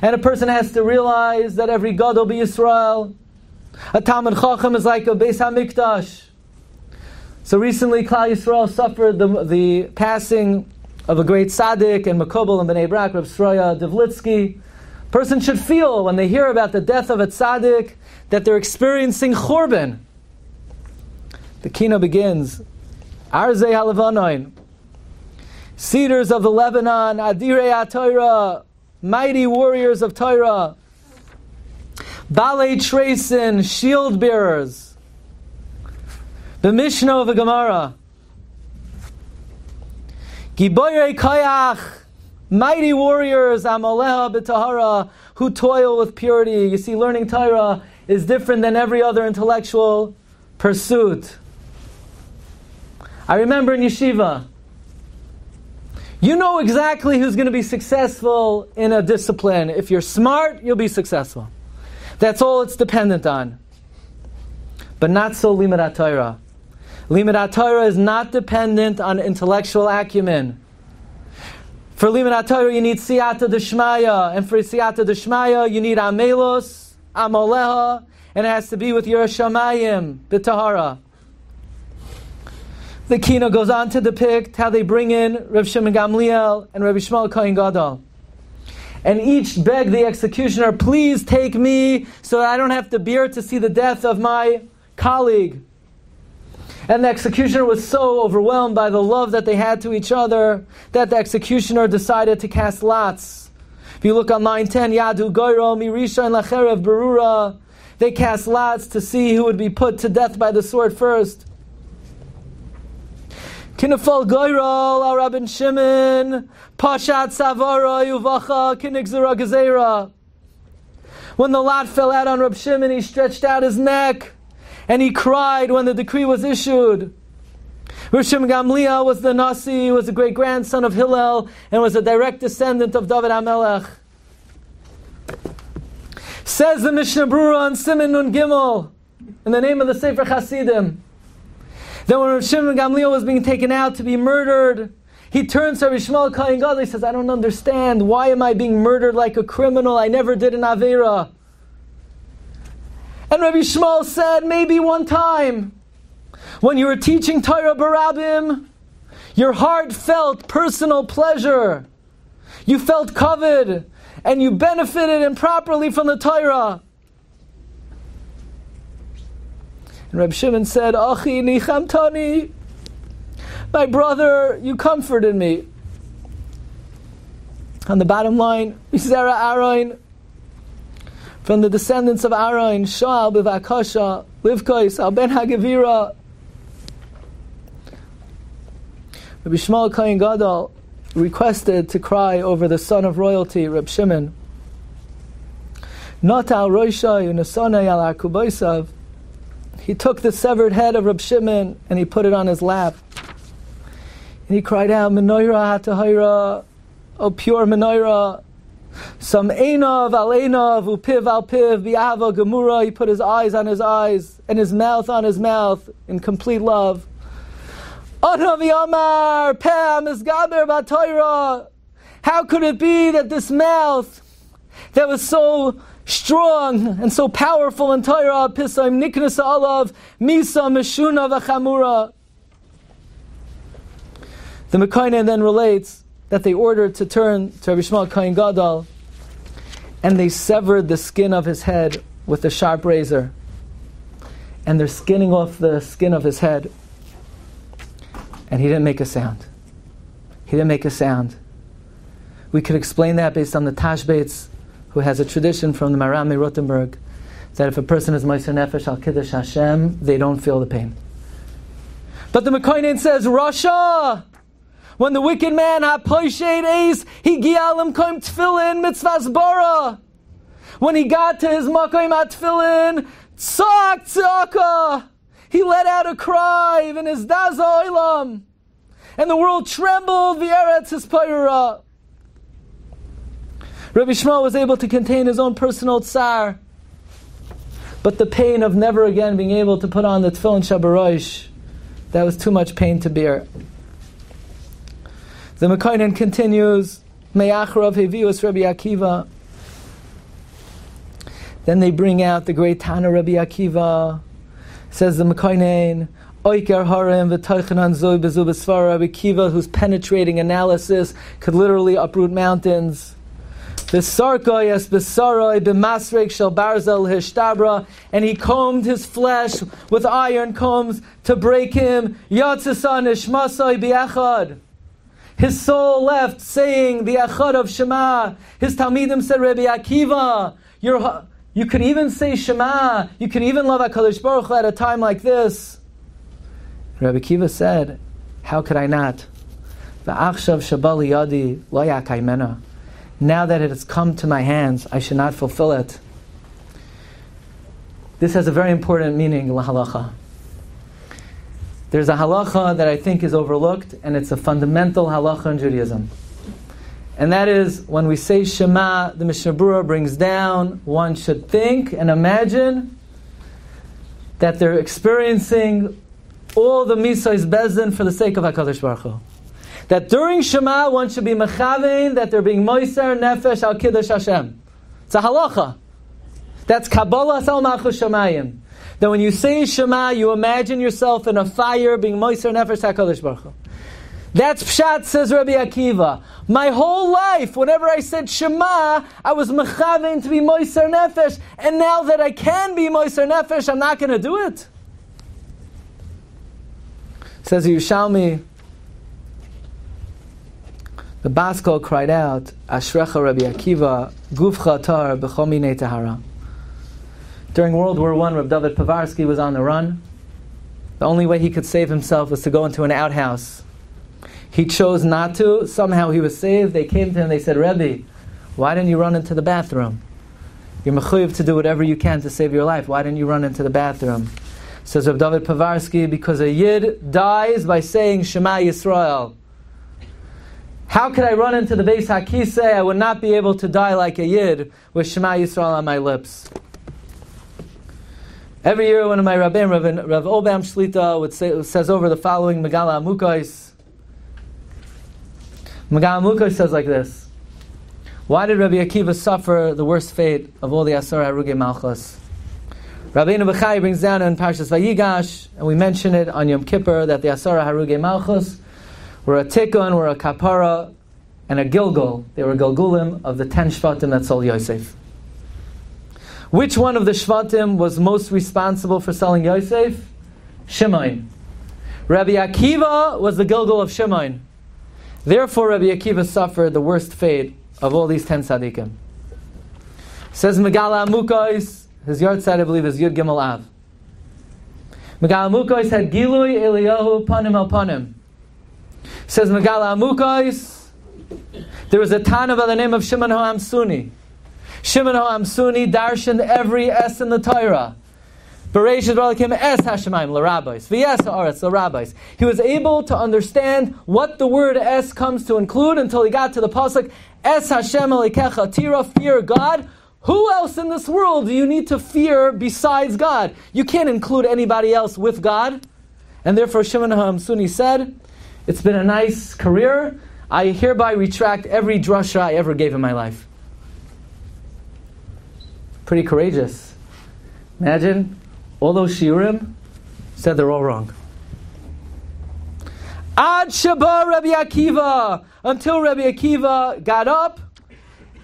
And a person has to realize that every God will be Israel. A Talmud Chacham is like a Beis Hamikdash. So recently, Klal Yisrael suffered the, the passing of a great tzaddik and Makobel and Bnei Brak, Reb Sroya Devlitsky. Person should feel when they hear about the death of a tzaddik that they're experiencing churban. The kino begins Arzei Halavanoin. Cedars of the Lebanon, Adirei HaTorah, mighty warriors of Torah. Balei Trason, shield bearers. The Mishnah of the Gemara. Giboyre Koyach, mighty warriors, Amaleha B'Tahara, who toil with purity. You see, learning Torah is different than every other intellectual pursuit. I remember in yeshiva, you know exactly who's going to be successful in a discipline. If you're smart, you'll be successful. That's all it's dependent on. But not so Limud Torah. Limud Torah is not dependent on intellectual acumen. For Limud Torah, you need Siyata Deshmaya, and for Siyata Deshmaya, you need Amelos, Amoleha, and it has to be with your Shamayim, B'Tahara. The Kino goes on to depict how they bring in Rav Shimon Gamliel and Rabbi Shmuel Kohen Gadol. And each begged the executioner, please take me so that I don't have to bear to see the death of my colleague. And the executioner was so overwhelmed by the love that they had to each other that the executioner decided to cast lots. If you look on line 10, Yadu Goiro, Mirisha, and Lacherev Berura, they cast lots to see who would be put to death by the sword first. Kinefal Goyral, our Rabin Shimon, Pashat Savara, Yuvacha, Kinigzura Gezera. When the lot fell out on Rab Shimon, he stretched out his neck and he cried when the decree was issued. Rab Shimon Gamliel was the Nasi, was a great grandson of Hillel, and was a direct descendant of David HaMelech. Says the Mishnah Brura on Siman Nun Gimel, in the name of the Sefer Hasidim, that when Rav Shimon Gamliel was being taken out to be murdered, he turns to Rabbi Shmuel Kohen Gadol. He says, "I don't understand. Why am I being murdered like a criminal? I never did an avera." And Rabbi Shmuel said, "Maybe one time, when you were teaching Torah Barabim, your heart felt personal pleasure. You felt coveted, and you benefited improperly from the Torah." And Reb Shimon said, Achi nichamtani, my brother, you comforted me. On the bottom line, Zera Aaron, from the descendants of Aaron, Shaal b'vakasha, Livkois, al ben Hagavira. Rabbi Shmuel Kohen Gadol requested to cry over the son of royalty, Reb Shimon. Not al roisha yunasane al akubaisav. He took the severed head of Rab Shimon and he put it on his lap. And he cried out, Menoira hatahira, O pure Menoira. Some Einav al Einav, Upiv al Piv, Biava Gemura. He put his eyes on his eyes and his mouth on his mouth in complete love. Anavi Amar, Pam is Gaber Batoira. How could it be that this mouth that was so strong and so powerful in Torah, Pisaim Niknas Alav, Misa Meshuna V'chamura. The Mekainen then relates that they ordered to turn to Rabbi Shmuel Kain Gadol, and they severed the skin of his head with a sharp razor, and they're skinning off the skin of his head, and he didn't make a sound. He didn't make a sound. We could explain that based on the Tashbetz who has a tradition from the Maharam MiRothenburg that if a person is Meiser Nefesh al Kiddush Hashem, they don't feel the pain. But the Mekoinen says, Rasha! When the wicked man had poished ace, he gialim koim tefillin mitzvahs bara. When he got to his makoim tefillin, tzak tzaka. He let out a cry, even his daza oilam. And the world trembled, the eretz his Rabbi Shmuel was able to contain his own personal tsar, but the pain of never again being able to put on the tefillin shabarosh, that was too much pain to bear. The Mekainen continues, Hevius Rabbi Akiva. Then they bring out the great Tana Rabbi Akiva. Says the Mekainen, Oiker Harim v'toichanan zoi bezu Rabbi Akiva, whose penetrating analysis could literally uproot mountains. V'sarkoy b'saroy b'masrek shel barzel hishtabra, and he combed his flesh with iron combs to break him. Yatzasan ishmasai bi'echad. His soul left saying the echad of Shema. His Talmidim said, Rabbi Akiva, you you could even say Shema. You can even love HaKadosh Baruch at a time like this. Rabbi Akiva said, how could I not? V'achshav shabali yadi lo yakaymena now that it has come to my hands, I should not fulfill it. This has a very important meaning, la halacha. There's a halacha that I think is overlooked, and it's a fundamental halacha in Judaism. And that is when we say Shema, the Mishnah Brura brings down, one should think and imagine that they're experiencing all the Misais Bezin for the sake of HaKadosh Baruch Hu that during Shema one should be mechavein that they're being moiser nefesh al kiddush Hashem. It's a halacha. That's Kabbalah sal malchus shemayim. That when you say Shema, you imagine yourself in a fire being moiser nefesh Hakadosh Baruch. That's pshat, says Rabbi Akiva. My whole life, whenever I said Shema, I was mechavein to be moiser nefesh, and now that I can be moiser nefesh, I'm not going to do it. Says Yerushalmi, the Baskol cried out, Ashrecha Rabbi Akiva, Gufcha Tar B'chomine Tahara. During World War I, Rabbi David Povarsky was on the run. The only way he could save himself was to go into an outhouse He chose not to. Somehow he was saved. They came to him. They said, Rebbe, why didn't you run into the bathroom? You're mechuyev to do whatever you can to save your life. Why didn't you run into the bathroom? Says Rav David Povarsky, because a yid dies by saying Shema Yisrael. How could I run into the Beis Hakisei? I would not be able to die like a yid with Shema Yisrael on my lips. Every year, one of my rabbim, Rav, Rav Obam Shlita, would say, says over the following Megala Amukais. Megala Amukais says like this Why did Rabbi Akiva suffer the worst fate of all the Asar Haruge Malchus? Rabbeinu Bechai brings down in Parshas Vayigash, and we mention it on Yom Kippur, that the Asar Haruge Malchus were a tikkun, were a kapara, and a gilgul. They were gilgulim of the ten shvatim that sold Yosef. Which one of the Shvatim was most responsible for selling Yosef? Shimon. Rabbi Akiva was the Gilgul of Shimon. Therefore, Rabbi Akiva suffered the worst fate of all these ten tzaddikim. Says Megala Amukos, his yahrzeit, I believe, is Yud Gimel Av. Megala Amukos had Gilui Eliyahu Panim El Panim. Says Megala Amukos, there was a Tana by the name of Shimon HaAmsuni. Shimon HaAmsuni darshan every Es in the Torah. Bereshit Barakim Es Hashemayim l'rabbis. V'yes ha'aretz l'rabbis. He was able to understand what the word Es comes to include until he got to the pasuk Es Hashem Elikecha Tira. Fear God. Who else in this world do you need to fear besides God? You can't include anybody else with God. And therefore Shimon HaAmsuni said, It's been a nice career. I hereby retract every drasha I ever gave in my life pretty courageous. Imagine all those shiurim said they're all wrong. Ad Shabbat Rabbi Akiva, until Rabbi Akiva got up,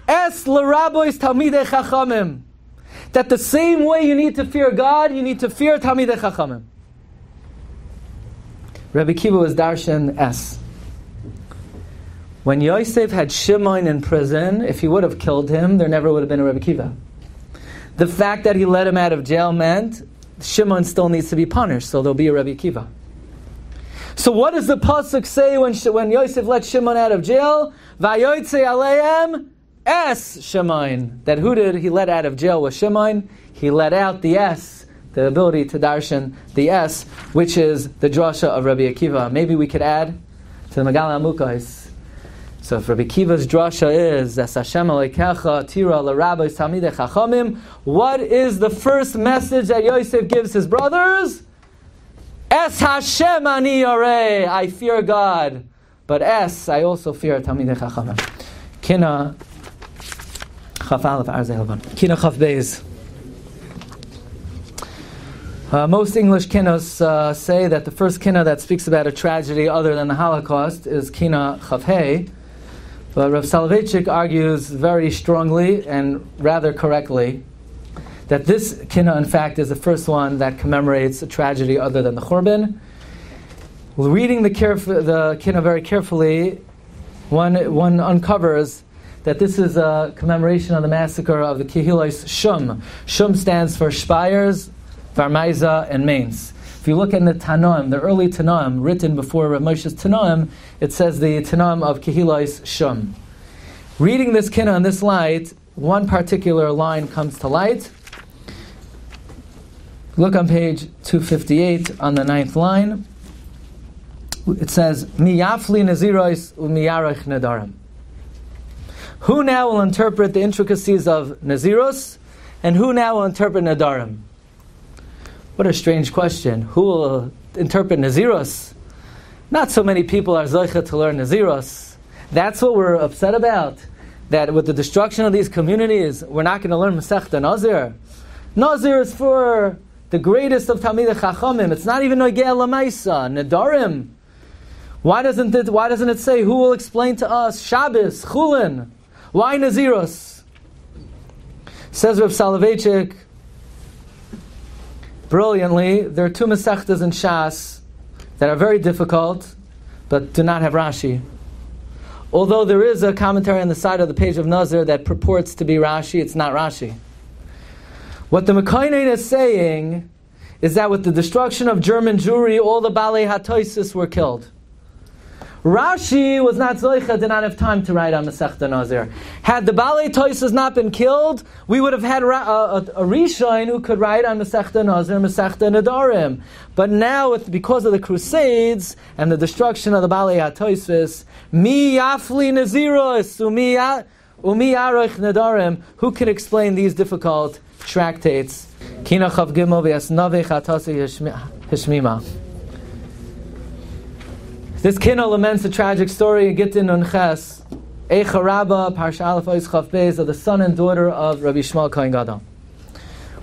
Es l'rabois talmidei chachamim. That the same way you need to fear God, you need to fear talmidei chachamim. Rabbi Kiva was darshan Es. When Yosef had Shimon in prison, if he would have killed him, there never would have been a Rabbi Kiva. The fact that he let him out of jail meant Shimon still needs to be punished, so there'll be a Rabbi Kiva. So what does the pasuk say when when Yosef let Shimon out of jail? Vayoytze aleim es Shimon. That who did he let out of jail was Shimon. He let out the Es, the ability to darshan the Es, which is the drasha of Rabbi Akiva. Maybe we could add to the Megala Amukais so if Rabbi Kiva's drasha is as Hashem Aleikecha Tira LaRabbi Samidei Chachamim, what is the first message that Yosef gives his brothers? Es Hashem Ani I fear God, but Es, I also fear Talmidei Chachamim. Kina Chaf Aleph Arzei Kina Chaf Beis. Uh, most English kinos uh, say that the first kina that speaks about a tragedy other than the Holocaust is kina Chavhei, but Rav Soloveitchik argues very strongly and rather correctly that this kina, in fact, is the first one that commemorates a tragedy other than the Churban. Reading the, caref- the very carefully, one, one uncovers that this is a commemoration of the massacre of the Kehilais Shum. Shum stands for Spires, Varmaiza, and Mainz. If you look in the Tanoim, the early Tanoim, written before Rav Moshe's Tanoim, it says the Tanoim of Kehilais Shum. Reading this kina in this light, one particular line comes to light. Look on page 258 on the ninth line. It says, Miyafli umiyarach nadarim. Who now will interpret the intricacies of Naziros, and who now will interpret Nadarim? What a strange question. Who will interpret Naziros? Not so many people are Zoicha to learn Naziros. That's what we're upset about. That with the destruction of these communities, we're not going to learn Masechta Nazir. Nazir is for the greatest of Talmidei Chachamim. It's not even Nogea Lamaisa, Nadarim. Why doesn't it? Why doesn't it say who will explain to us Shabbos, Chulin? Why Naziros? Says Rav Soloveitchik, brilliantly, there are two Masechtas in Shas that are very difficult, but do not have Rashi. Although there is a commentary on the side of the page of Nazir that purports to be Rashi, it's not Rashi. What the Mekainen is saying is that with the destruction of German Jewry, all the Balei Hatoisis were killed. Rashi was not Zoicha, did not have time to write on Masechta Nazir. Had the Balei Toises not been killed, we would have had a, a, a Rishon who could write on Masechta Nazir, Masechta Nadarim. But now, with, because of the Crusades and the destruction of the Balei HaToises, Mi Yafli Naziros, Umi Aroich Nadarim, who can explain these difficult tractates? Kina Chav Gimel V'Yasnavei Chatasi Hishmima. This kina laments a tragic story in Gittin on Ches, Eicha Rabba, Parsha Aleph Chav Beis, of the son and daughter of Rabbi Shmuel Kohen Gadol.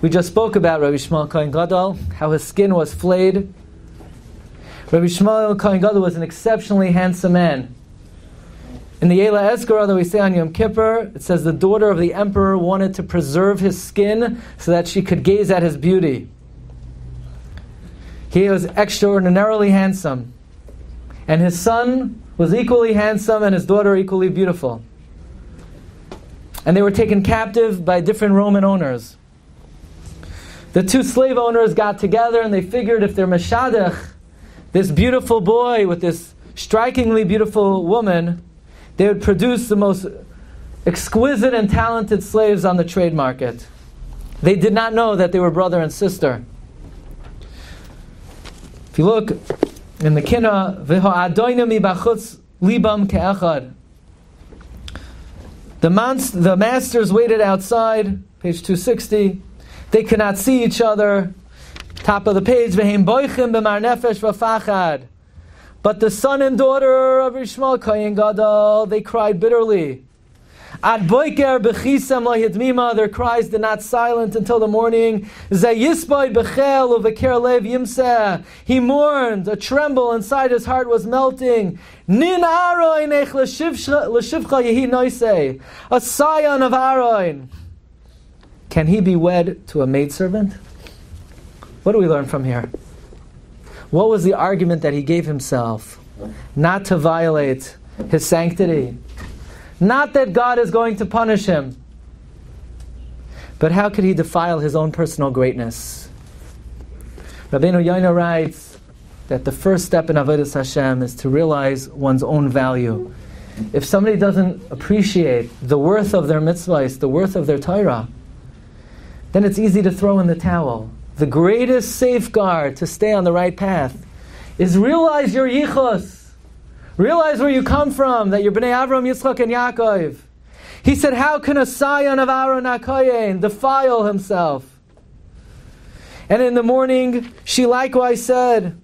We just spoke about Rabbi Shmuel Kohen Gadol, how his skin was flayed. Rabbi Shmuel Kohen Gadol was an exceptionally handsome man. In the Yela Eskara that we say on Yom Kippur, it says the daughter of the emperor wanted to preserve his skin so that she could gaze at his beauty. He was extraordinarily handsome and his son was equally handsome and his daughter equally beautiful. And they were taken captive by different Roman owners. The two slave owners got together and they figured if they're Meshadech, this beautiful boy with this strikingly beautiful woman, they would produce the most exquisite and talented slaves on the trade market. They did not know that they were brother and sister. If you look in the kina libam. The, monst- the masters waited outside, page 260. They could not see each other. Top of the page. But the son and daughter of Rishmal Kohen Gadol, they cried bitterly. Ad boiker bechisam lahidmima, their cries did not silent until the morning. Zayisboy bechel uveker lev yimseh. He mourned, a tremble inside his heart was melting. Nin aroin ech l'shivcha yehi noisei. A scion of Aroin. Can he be wed to a maidservant? What do we learn from here? What was the argument that he gave himself? Not to violate his sanctity not that God is going to punish him. But how could he defile his own personal greatness? Rabbeinu Yonah writes that the first step in Avodah Hashem is to realize one's own value. If somebody doesn't appreciate the worth of their mitzvahs, the worth of their Torah, then it's easy to throw in the towel. The greatest safeguard to stay on the right path is realize your yichus. Realize where you come from, that you're Bnei Avram, Yitzchak, and Yaakov. He said, How can a scion of Aaron Akayin defile himself? And in the morning, she likewise said,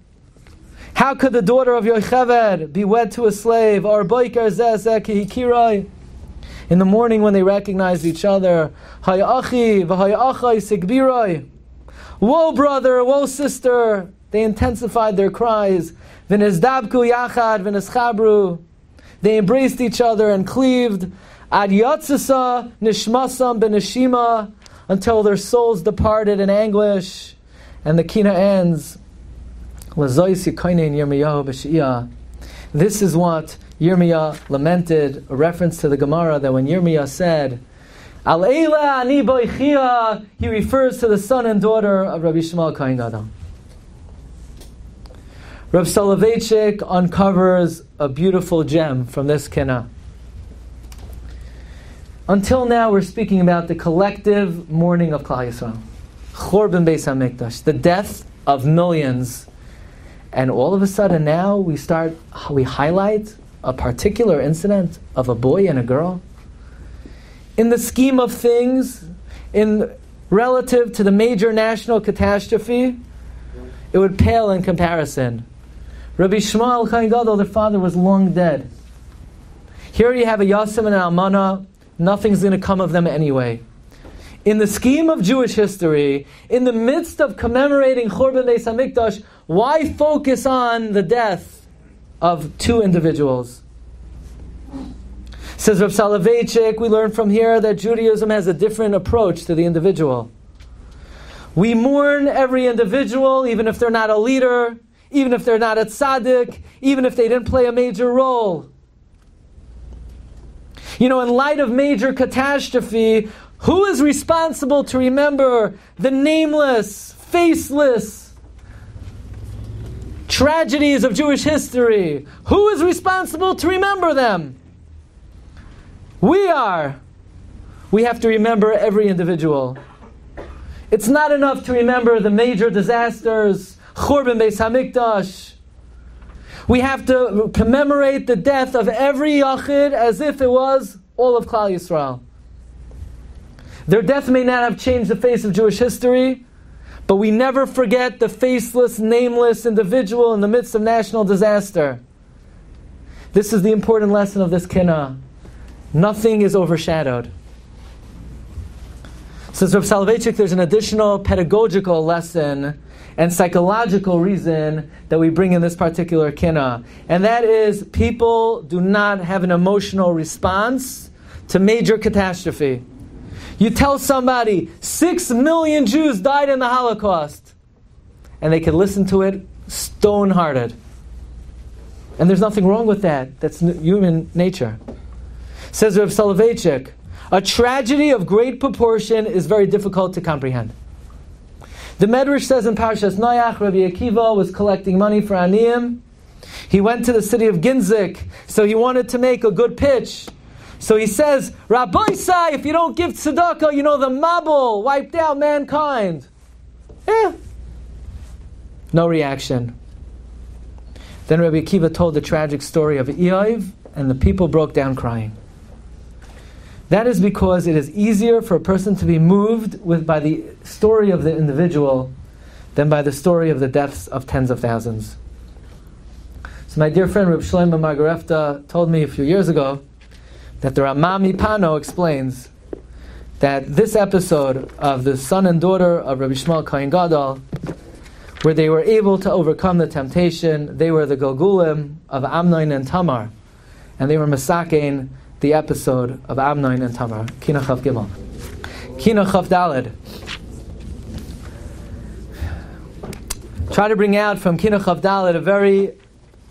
How could the daughter of Yocheved be wed to a slave? Or In the morning, when they recognized each other, Woe, brother, woe, sister! They intensified their cries. V'nizdabku yachad v'nischabru. They embraced each other and cleaved. Ad yatzasa nishmasam benishima until their souls departed in anguish. And the kina ends. This is what Yirmiyah lamented, a reference to the Gemara that when Yirmiyah said, Al ani he refers to the son and daughter of Rabbi Shmuel Kohen Gadol. Rav Soloveitchik uncovers a beautiful gem from this kina. Until now, we're speaking about the collective mourning of Klal Yisrael, Chorban Beis Hamikdash, the death of millions, and all of a sudden now we start we highlight a particular incident of a boy and a girl. In the scheme of things, in relative to the major national catastrophe, it would pale in comparison Rabbi Shmuel Chaim Gadol, their father, was long dead. Here you have a Yasim and an Almana, nothing's going to come of them anyway. In the scheme of Jewish history, in the midst of commemorating Churban Beis Hamikdash, why focus on the death of two individuals? Says Rav Soloveitchik, we learn from here that Judaism has a different approach to the individual. We mourn every individual, even if they're not a leader, even if they're not a tzaddik, even if they didn't play a major role. You know, in light of major catastrophe, who is responsible to remember the nameless, faceless tragedies of Jewish history. Who is responsible to remember them? We are. We have to remember every individual. It's not enough to remember the major disasters, Churban Beis Hamikdash. We have to commemorate the death of every Yachid as if it was all of Klal Yisrael. Their death may not have changed the face of Jewish history, but we never forget the faceless, nameless individual in the midst of national disaster. This is the important lesson of this kina. Nothing is overshadowed. Says Rav Soloveitchik, there's an additional pedagogical lesson and psychological reason that we bring in this particular kina. And that is people do not have an emotional response to major catastrophe. You tell somebody six million Jews died in the Holocaust, and they can listen to it stone hearted. And there's nothing wrong with that. That's human nature. Says Rav Soloveitchik, a tragedy of great proportion is very difficult to comprehend. The Medrash says in Parshas Noach, Rabbi Akiva was collecting money for Aniyim. He went to the city of Ginzik, so he wanted to make a good pitch. So he says, Rabbi if you don't give tzedakah, you know the Mabul wiped out mankind. Yeah. No reaction. Then Rabbi Akiva told the tragic story of Eiv, and the people broke down crying. That is because it is easier for a person to be moved with by the story of the individual than by the story of the deaths of tens of thousands. So my dear friend Reb Shlomo Margarefta told me a few years ago that the Ramah MiPano explains that this episode of the son and daughter of Rabbi Shmuel Kohen Gadol, where they were able to overcome the temptation, they were the Golgulim of Amnon and Tamar, and they were Masakein the episode of Amnon and Tamar. Kina Chav Gimel. Kina Chav. Try to bring out from Kina Chav a very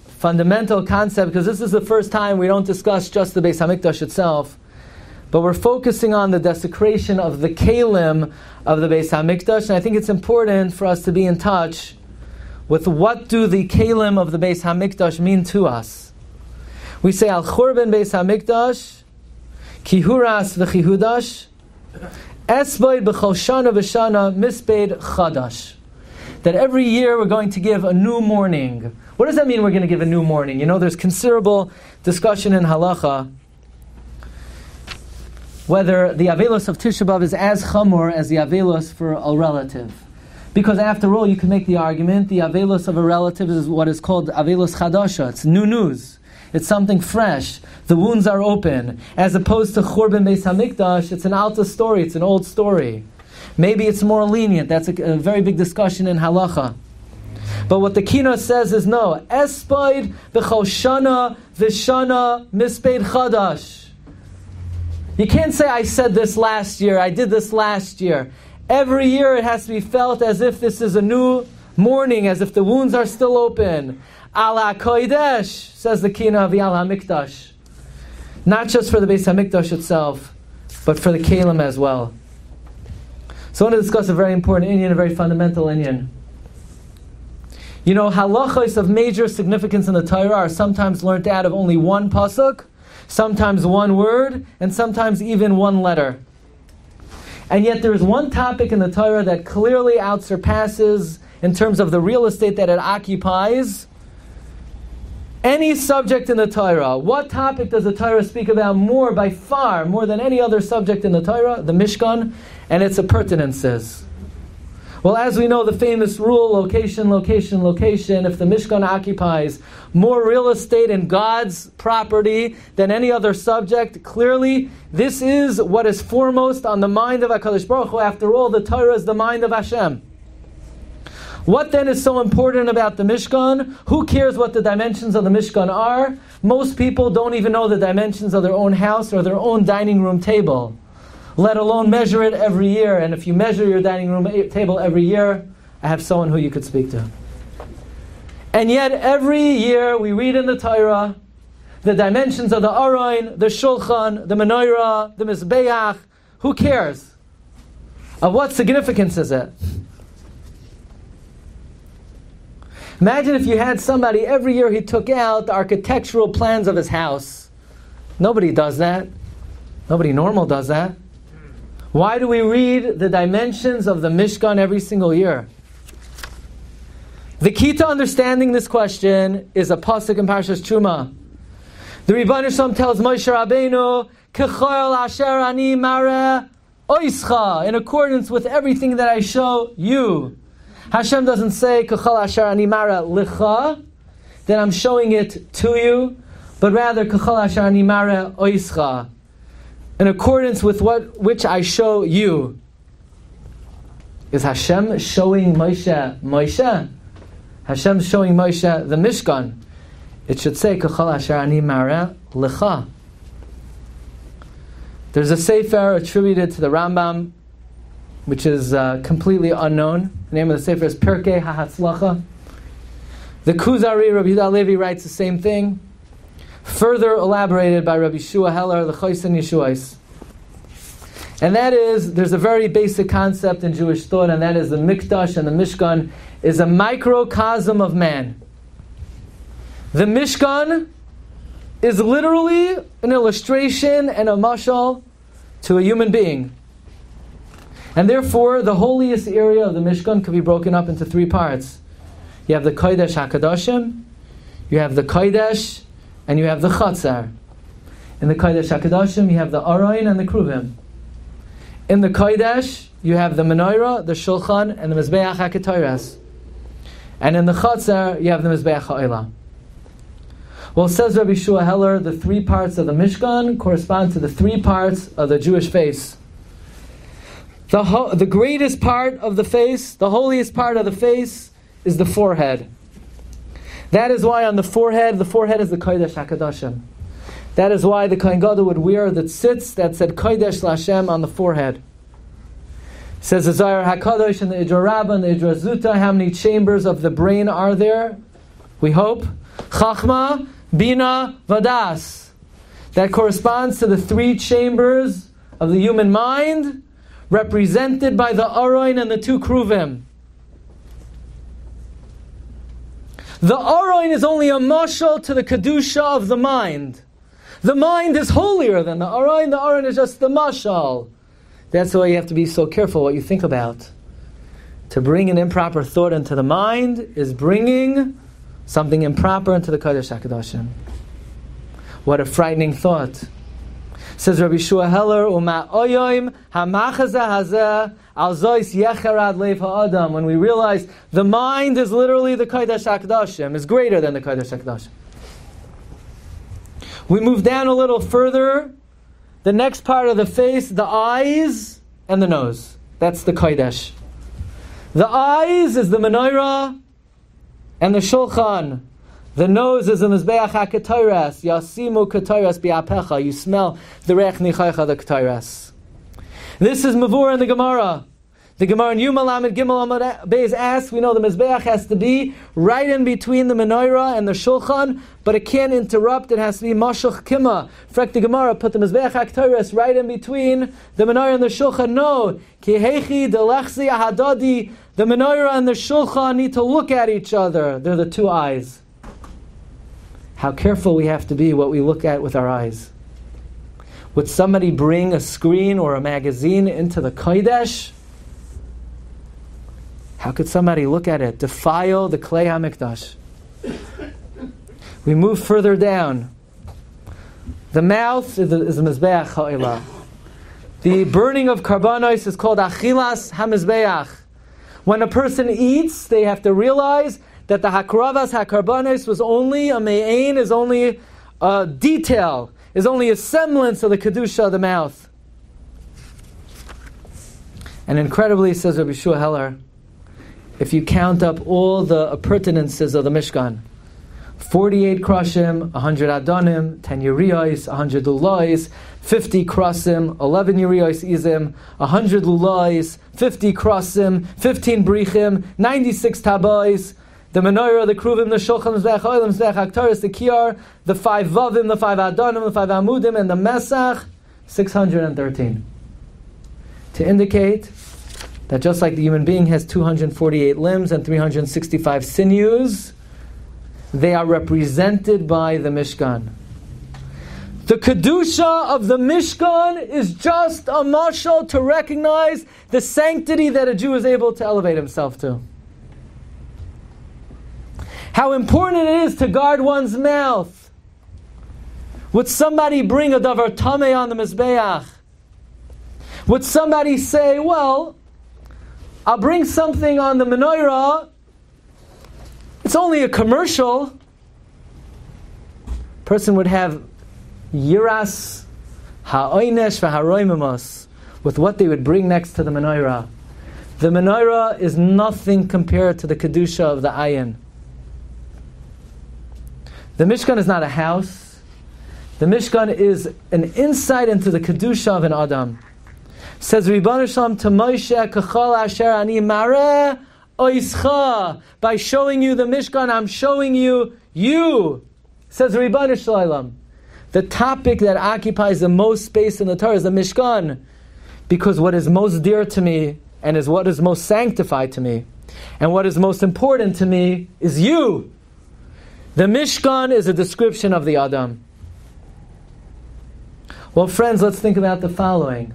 fundamental concept because this is the first time we don't discuss just the Beis Hamikdash itself, but we're focusing on the desecration of the kalim of the Beis Hamikdash, and I think it's important for us to be in touch with what do the kalim of the Beis Hamikdash mean to us. We say Al Churban Beis Hamikdash, Kihuras v'Chihudash, Esboid b'Chol Shana v'Shana Misbeid Chadash. That every year we're going to give a new morning. What does that mean? We're going to give a new mourning. You know, there's considerable discussion in halacha whether the avelos of Tisha B'av is as chamor as the avelos for a relative. Because after all, you can make the argument the avelos of a relative is what is called avelos chadasha. It's new news. It's something fresh. The wounds are open. As opposed to Churban Beis Hamikdash, it's an alta story. It's an old story. Maybe it's more lenient. That's a, a very big discussion in halacha. But what the Kino says is no. Espaid v'choshana v'shana mispeid chadash. You can't say I said this last year. I did this last year. Every year it has to be felt as if this is a new mourning, as if the wounds are still open. Ala Kodesh, says the Kina of the Al HaMikdash. Not just for the Beis HaMikdash itself, but for the Kalim as well. So I want to discuss a very important inyan, a very fundamental inyan. You know, halachos of major significance in the Torah are sometimes learned out of only one pasuk, sometimes one word, and sometimes even one letter. And yet there is one topic in the Torah that clearly outsurpasses in terms of the real estate that it occupies any subject in the Torah. What topic does the Torah speak about more, by far, more than any other subject in the Torah? The Mishkan and its appurtenances. Well, as we know, the famous rule location, location, location. If the Mishkan occupies more real estate in God's property than any other subject, clearly this is what is foremost on the mind of HaKadosh Baruch Hu. After all, the Torah is the mind of Hashem. What then is so important about the Mishkan? Who cares what the dimensions of the Mishkan are? Most people don't even know the dimensions of their own house or their own dining room table, let alone measure it every year. And if you measure your dining room table every year, I have someone who you could speak to. And yet, every year we read in the Torah the dimensions of the Aron, the Shulchan, the Menorah, the Mizbeach. Who cares? Of what significance is it? Imagine if you had somebody every year he took out the architectural plans of his house. Nobody does that. Nobody normal does that. Why do we read the dimensions of the Mishkan every single year? The key to understanding this question is a pasuk in Parshas Truma. The Rebbeinu Shalom tells Moshe Rabbeinu, "Kechol asher ani mara oischa," in accordance with everything that I show you. Hashem doesn't say "Kechol asher ani mara licha," that I'm showing it to you, but rather "Kechol asher ani mara oischa." in accordance with what which I show you. Is Hashem showing Moshe Moshe? Hashem showing Moshe the Mishkan. It should say Kachal Asher Ani Mara Lecha. There's a sefer attributed to the Rambam, which is uh, completely unknown. The name of the sefer is Pirkei HaHatzlacha. The Kuzari Rabbi Yehuda Levi writes the same thing further elaborated by Rabbi Shua Heller, the Chosin Yeshuais. And that is, there's a very basic concept in Jewish thought, and that is the Mikdash and the Mishkan is a microcosm of man. The Mishkan is literally an illustration and a mashal to a human being. And therefore, the holiest area of the Mishkan could be broken up into three parts. You have the Kodesh HaKadoshim, you have the Kodesh, and you have the Chatzar. In the Kodesh HaKadoshim, you have the Aroin and the Kruvim. In the Kodesh, you have the Menorah, the Shulchan, and the Mizbeach HaKetoras. And in the Chatzar, you have the Mizbeach HaOlah. Well, says Rabbi Shua Heller, the three parts of the Mishkan correspond to the three parts of the Jewish face. The, ho- the greatest part of the face, the holiest part of the face, is the forehead. That is why on the forehead, the forehead is the Kodesh HaKadoshim. That is why the Kohen Gadol would wear the tzitz that said Kodesh Lashem on the forehead. Says the Zohar HaKadosh and the Idra Rabbah and the Idra Zuta, how many chambers of the brain are there? We hope. Chachma, Bina, Vadas. That corresponds to the three chambers of the human mind, represented by the Aroin and the two Kruvim. The Aroin is only a mashal to the Kedusha of the mind. The mind is holier than the Aroin. The Aroin is just the mashal. That's why you have to be so careful what you think about. To bring an improper thought into the mind is bringing something improper into the Kodesh HaKadoshim. What a frightening thought. Says Rabbi Shua Heller, Uma oyoim hamachaza hazeh al zois yecherad lev ha'adam. When we realize the mind is literally the Kodesh HaKadoshim, is greater than the Kodesh HaKadoshim. We move down a little further. The next part of the face, the eyes and the nose. That's the Kodesh. The eyes is the menorah and the shulchan. The nose is a mizbeach haketoras. Yasimu biapecha. You smell the rech nichaycha the ketoras. This is mavur in the Gemara. The Gemara in Yuma Lamed Gimel Amad Beis asks, we know the Mizbeach has to be right in between the menorah and the Shulchan, but it can't interrupt, it has to be Mashuch Kima. Frek the Gemara, put the Mizbeach HaKtoris right in between the menorah and the Shulchan. No, Ki Hechi Delechzi Ahadadi, the menorah and the Shulchan need to look at each other. They're the two eyes how careful we have to be what we look at with our eyes. Would somebody bring a screen or a magazine into the Kodesh? How could somebody look at it, defile the Klei HaMikdash? We move further down. The mouth is the, is the Mizbeach Ha'ila. The burning of karbanos is called Achilas HaMizbeach. When a person eats, they have to realize that the Hakravas Hakarbanes was only a me'ain, is only a detail, is only a semblance of the Kedusha of the mouth. And incredibly, says Rabbi Shua Heller, if you count up all the appurtenances of the Mishkan, 48 krashim, 100 adonim, 10 urios, 100 lulais, 50 krasim, 11 urios izim, 100 lulais, 50 krasim, 15 brichim, 96 tabais, the menorah, the kruvim, the shulchan, the oilim, zech aktaris, the kiyar, the five vavim, the five adonim, the five amudim, and the mesach, 613. To indicate that just like the human being has 248 limbs and 365 sinews, they are represented by the Mishkan. The Kedusha of the Mishkan is just a mashal to recognize the sanctity that a Jew is able to elevate himself to. How important it is to guard one's mouth. Would somebody bring a davar tameh on the Mizbeach? Would somebody say, well, I'll bring something on the menorah. It's only a commercial. Person would have yiras ha'oinesh v'haroimimos with what they would bring next to the menorah. The menorah is nothing compared to the kedusha of the ayin. The Mishkan is not a house. The Mishkan is an insight into the kedusha of an Adam. Says Ribbon Shalom to Moshe, Kachol Asher Ani Mare Oischa. By showing you the Mishkan, I'm showing you you. Says Ribbon Shalom. The topic that occupies the most space in the Torah is the Mishkan. Because what is most dear to me and is what is most sanctified to me and what is most important to me is you. The Mishkan is a description of the Adam. Well, friends, let's think about the following.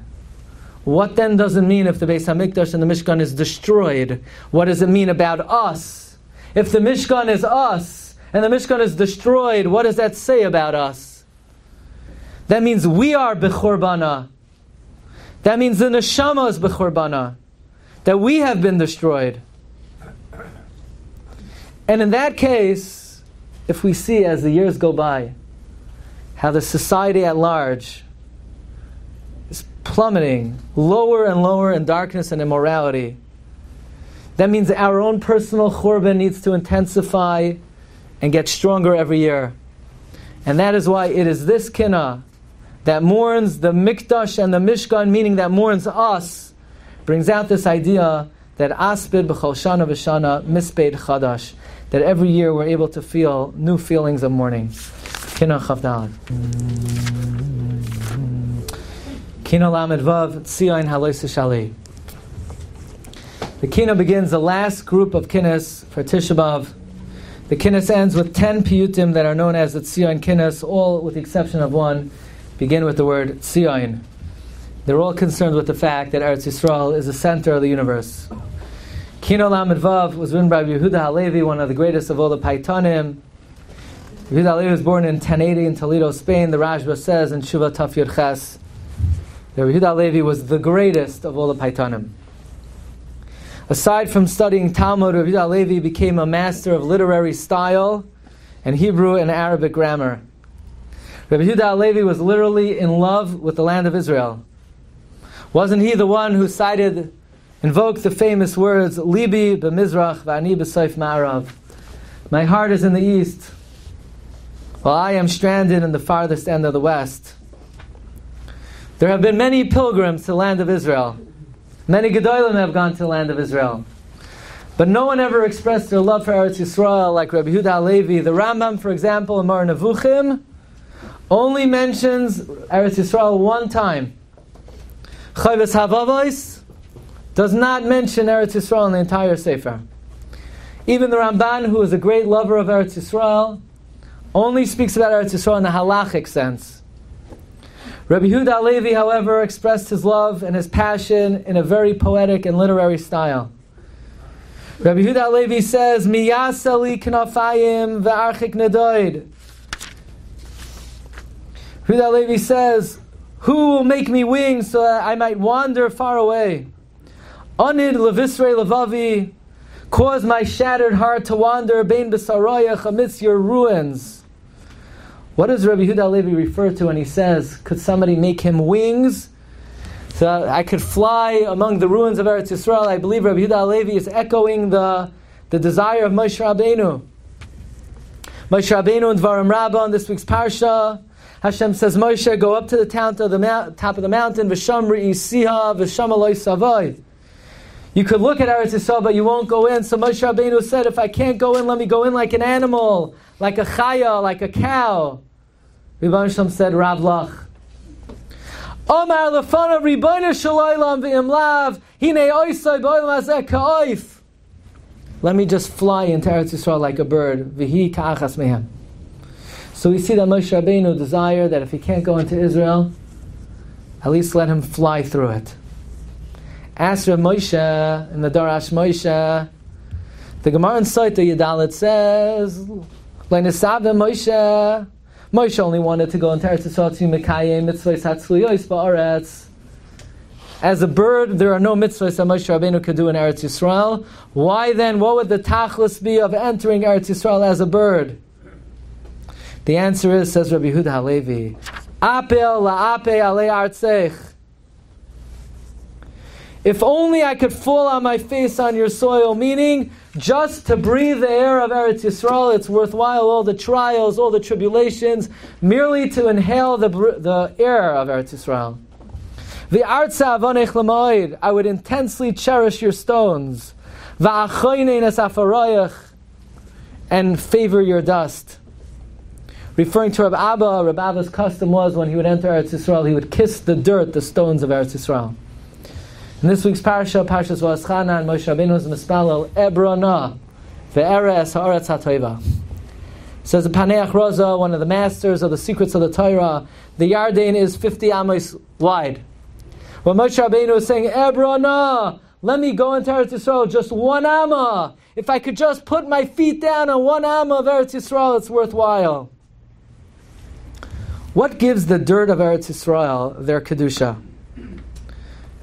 What then does it mean if the Beis Hamikdash and the Mishkan is destroyed? What does it mean about us? If the Mishkan is us and the Mishkan is destroyed, what does that say about us? That means we are Bechorbana. That means the Neshama is Bechorbana. That we have been destroyed. And in that case, if we see as the years go by, how the society at large is plummeting lower and lower in darkness and immorality. That means our own personal churban needs to intensify and get stronger every year. And that is why it is this kina that mourns the mikdash and the mishkan, meaning that mourns us, brings out this idea that aspid b'chol shana v'shana misped chadash, that every year we're able to feel new feelings of mourning. Kina chavdal. Kina Lamed Vav Tzion Halois Shali. The Kina begins the last group of Kinnis for Tisha B'Av. The Kinnis ends with ten piyutim that are known as the Tzion Kinnis, all with the exception of one, begin with the word Tzion. They're all concerned with the fact that Eretz Yisrael is the center of the universe. Kina Lamed Vav was written by Yehuda Halevi, one of the greatest of all the Paitanim. Yehuda Halevi was born in 1080 in Toledo, Spain. The Rashba says in Shuvah Taf Ches that Yehuda Levi was the greatest of all the Paitanim. Aside from studying Talmud, Yehuda Levi became a master of literary style and Hebrew and Arabic grammar. Rabbi Yehuda Levi was literally in love with the land of Israel. Wasn't he the one who cited, invoked the famous words, Libi b'mizrach v'ani b'soif ma'arav. My heart is in the east, while I am stranded in the farthest end of the west. There have been many pilgrims to the land of Israel. Many Gedolim have gone to the land of Israel. But no one ever expressed their love for Eretz Yisrael like Rabbi Huda Halevi. The Rambam, for example, in Moreh Nevuchim, only mentions Eretz Yisrael one time. Chovos HaLevavos does not mention Eretz Yisrael in the entire Sefer. Even the Ramban, who is a great lover of Eretz Yisrael, only speaks about Eretz Yisrael in the halachic sense. Rabbi Huda Levi, however, expressed his love and his passion in a very poetic and literary style. Rabbi Huda Levi says, Miyasali knafayim ve'archik nedoid. Huda Levi says, Who will make me wings so that I might wander far away? Anid levisre levavi, cause my shattered heart to wander bein b'saroyach amidst your ruins. What does Rabbi Huda Levi refer to when he says, could somebody make him wings? So I could fly among the ruins of Eretz Yisrael. I believe Rabbi Huda Levi is echoing the, the desire of Moshe Rabbeinu. Moshe Rabbeinu and Dvarim Rabbah on this week's Parsha. Hashem says, Moshe, go up to the top of the, top of the mountain, V'sham Siha, V'sham Eloi Savoy. You could look at Eretz Yisrael, but you won't go in. So Moshe Rabbeinu said, if I can't go in, let me go in like an animal, like a chaya, like a cow. Rebbeinu Shalom said, Rav Lach. Omar lefana Rebbeinu Shalaylam v'imlav Let me just fly into Eretz Yisrael like a bird. Vihi ka'achas mehem. So we see that Moshe Rabbeinu desired that if he can't go into Israel, at least let him fly through it. Ask Rav Moshe in the Darash Moshe, the Gemara in Saita Yadalit says, Leinisavim Moshe, Moshe only wanted to go into Eretz Yisrael to Mekayim mitzvahs hatzluyos ba'aretz. As a bird, there are no mitzvahs that Moshe Rabbeinu could do in Eretz Yisrael. Why then, what would the tachlis be of entering Eretz Yisrael as a bird? The answer is, says Rabbi Huda Halevi, Apel la'ape ale artzech. If only I could fall on my face on your soil, meaning just to breathe the air of Eretz Yisrael, it's worthwhile all the trials, all the tribulations, merely to inhale the, the air of Eretz Yisrael. The artza avonech lamoid, I would intensely cherish your stones. And favor your dust. Referring to Rab Abba, Rab Abba's custom was when he would enter Eretz Yisrael, he would kiss the dirt, the stones of Eretz Yisrael. In this week's parasha, Parshas Va'aschana, and Moshe Rabbeinu's mispalel Ebrona, ve'eres ha'aretz ha'toiva. Says the Paneach Raza, one of the masters of the secrets of the Torah, the Yarden is 50 amos wide. When Moshe Rabbeinu is saying, Ebrona, let me go into Eretz Yisrael, just one amma. If I could just put my feet down on one amma of Eretz Yisrael, it's worthwhile. What gives the dirt of Eretz Yisrael their kedusha?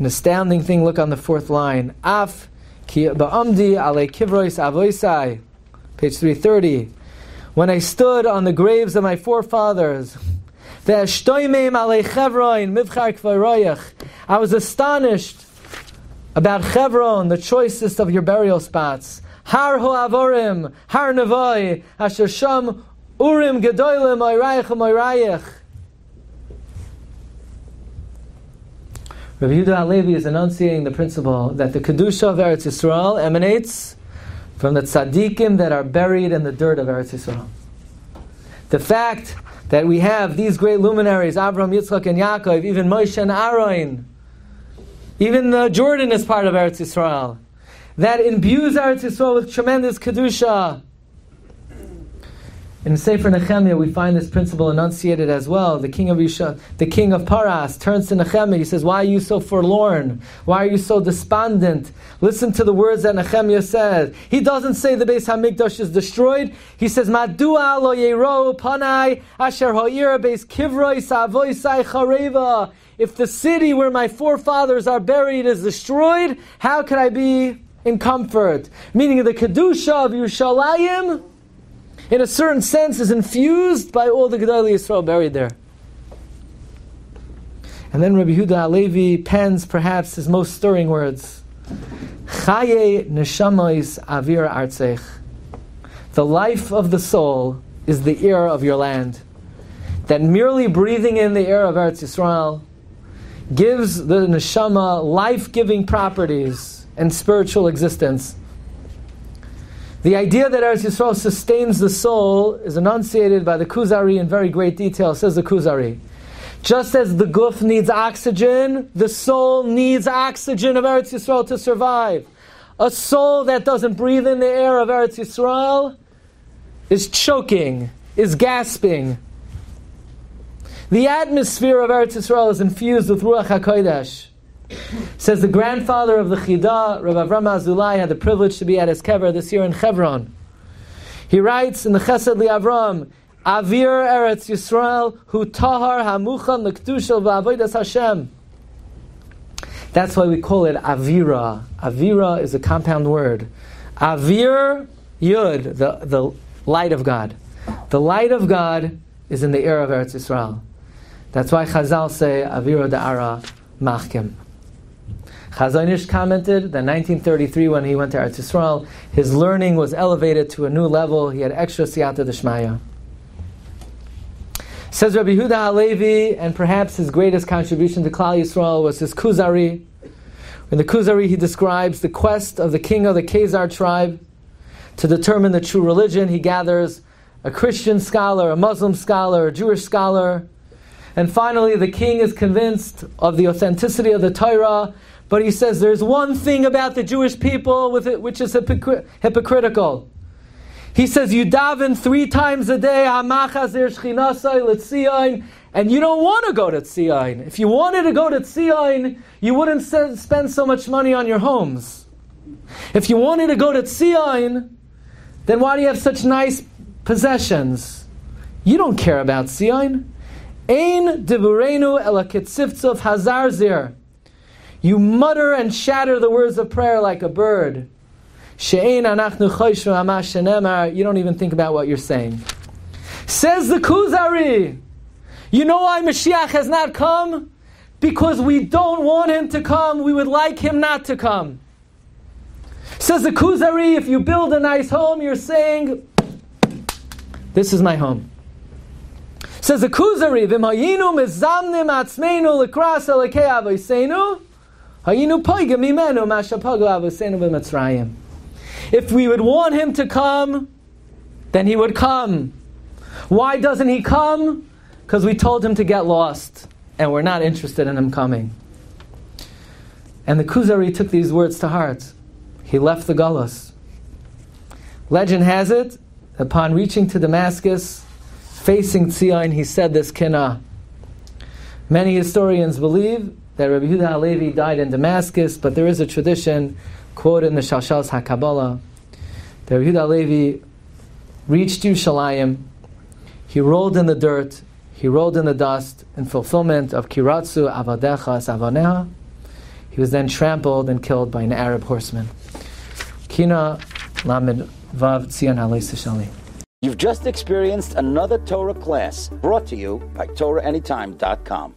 An astounding thing. Look on the fourth line. Af ki ba'amdi ale kivrois avoisai. Page three thirty. When I stood on the graves of my forefathers. I was astonished about Chevron, the choicest of your burial spots. Har Ho'avorim, Har Nevoi, Asher Sham Urim Gedolim Oirayach Rabbi Yehuda Halevi is enunciating the principle that the Kedusha of Eretz Yisrael emanates from the tzaddikim that are buried in the dirt of Eretz Yisrael. The fact that we have these great luminaries, Abraham, Yitzchak, and Yaakov, even Moshe and Aaron, even the Jordan is part of Eretz Yisrael, that imbues Eretz Yisrael with tremendous kedusha. In Sefer Nehemiah, we find this principle enunciated as well. The king of Yisha, the king of Paras turns to Nehemiah. He says, "Why are you so forlorn? Why are you so despondent?" Listen to the words that Nehemiah says. He doesn't say the Beis Hamikdash is destroyed. He says, "Madua lo yero panai asher ha'ira beis kivroi savoi sai chareva." If the city where my forefathers are buried is destroyed, how could I be in comfort? Meaning the kedusha of Yerushalayim in a certain sense, is infused by all the Gedali Yisrael buried there. And then Rabbi Huda Halevi pens perhaps his most stirring words. Chaye neshamais avir artzech. The life of the soul is the air of your land. That merely breathing in the air of Eretz Yisrael gives the neshama life-giving properties and spiritual existence. The idea that Eretz Yisrael sustains the soul is enunciated by the Kuzari in very great detail, says the Kuzari. Just as the guf needs oxygen, the soul needs oxygen of Eretz Yisrael to survive. A soul that doesn't breathe in the air of Eretz Yisrael is choking, is gasping. The atmosphere of Eretz Yisrael is infused with Ruach HaKodesh. Says the grandfather of the Chida, Rav Avram Azulai, had the privilege to be at his kever this year in Hebron. He writes in the Chesed Li Avram, Avir Eretz Yisrael, hu tahar hamuchan l'ktushel v'avodas Hashem. That's why we call it Avira. Avira is a compound word. Avir, Yud, the, the light of God. The light of God is in the air of Eretz Yisrael. That's why Chazal say Avira Da'ara Machkim. Chazon Ish commented that in 1933, when he went to Eretz Yisrael, his learning was elevated to a new level. He had extra siyata d'shmaya. Says Rabbi Huda Halevi, and perhaps his greatest contribution to Klal Yisrael was his Kuzari. In the Kuzari, he describes the quest of the king of the Khazar tribe to determine the true religion. He gathers a Christian scholar, a Muslim scholar, a Jewish scholar, And finally, the king is convinced of the authenticity of the Torah, but he says there's one thing about the Jewish people with it which is hypocr- hypocritical. He says, You daven three times a day, and you don't want to go to Tzion. If you wanted to go to Tzion, you wouldn't spend so much money on your homes. If you wanted to go to Tzion, then why do you have such nice possessions? You don't care about Tzion. Ein diburenu elakitzivtzov hazarzir. You mutter and shatter the words of prayer like a bird. You don't even think about what you're saying. Says the Kuzari. You know why Mashiach has not come? Because we don't want him to come. We would like him not to come. Says the Kuzari, if you build a nice home, you're saying, This is my home. Says the Kuzari, If we would want him to come, then he would come. Why doesn't he come? Because we told him to get lost, and we're not interested in him coming. And the Kuzari took these words to heart. He left the Gullus. Legend has it, upon reaching to Damascus, facing Tzion, he said this kina. Many historians believe that Rabbi Yehuda Halevi died in Damascus, but there is a tradition quoted in the Shalshals HaKabbalah that Rabbi Yehuda Halevi reached Yerushalayim, he rolled in the dirt, he rolled in the dust in fulfillment of Kiratsu Avadecha Savaneha. He was then trampled and killed by an Arab horseman. Kina Lamed Vav Tzion Halei You've just experienced another Torah class brought to you by TorahAnytime.com.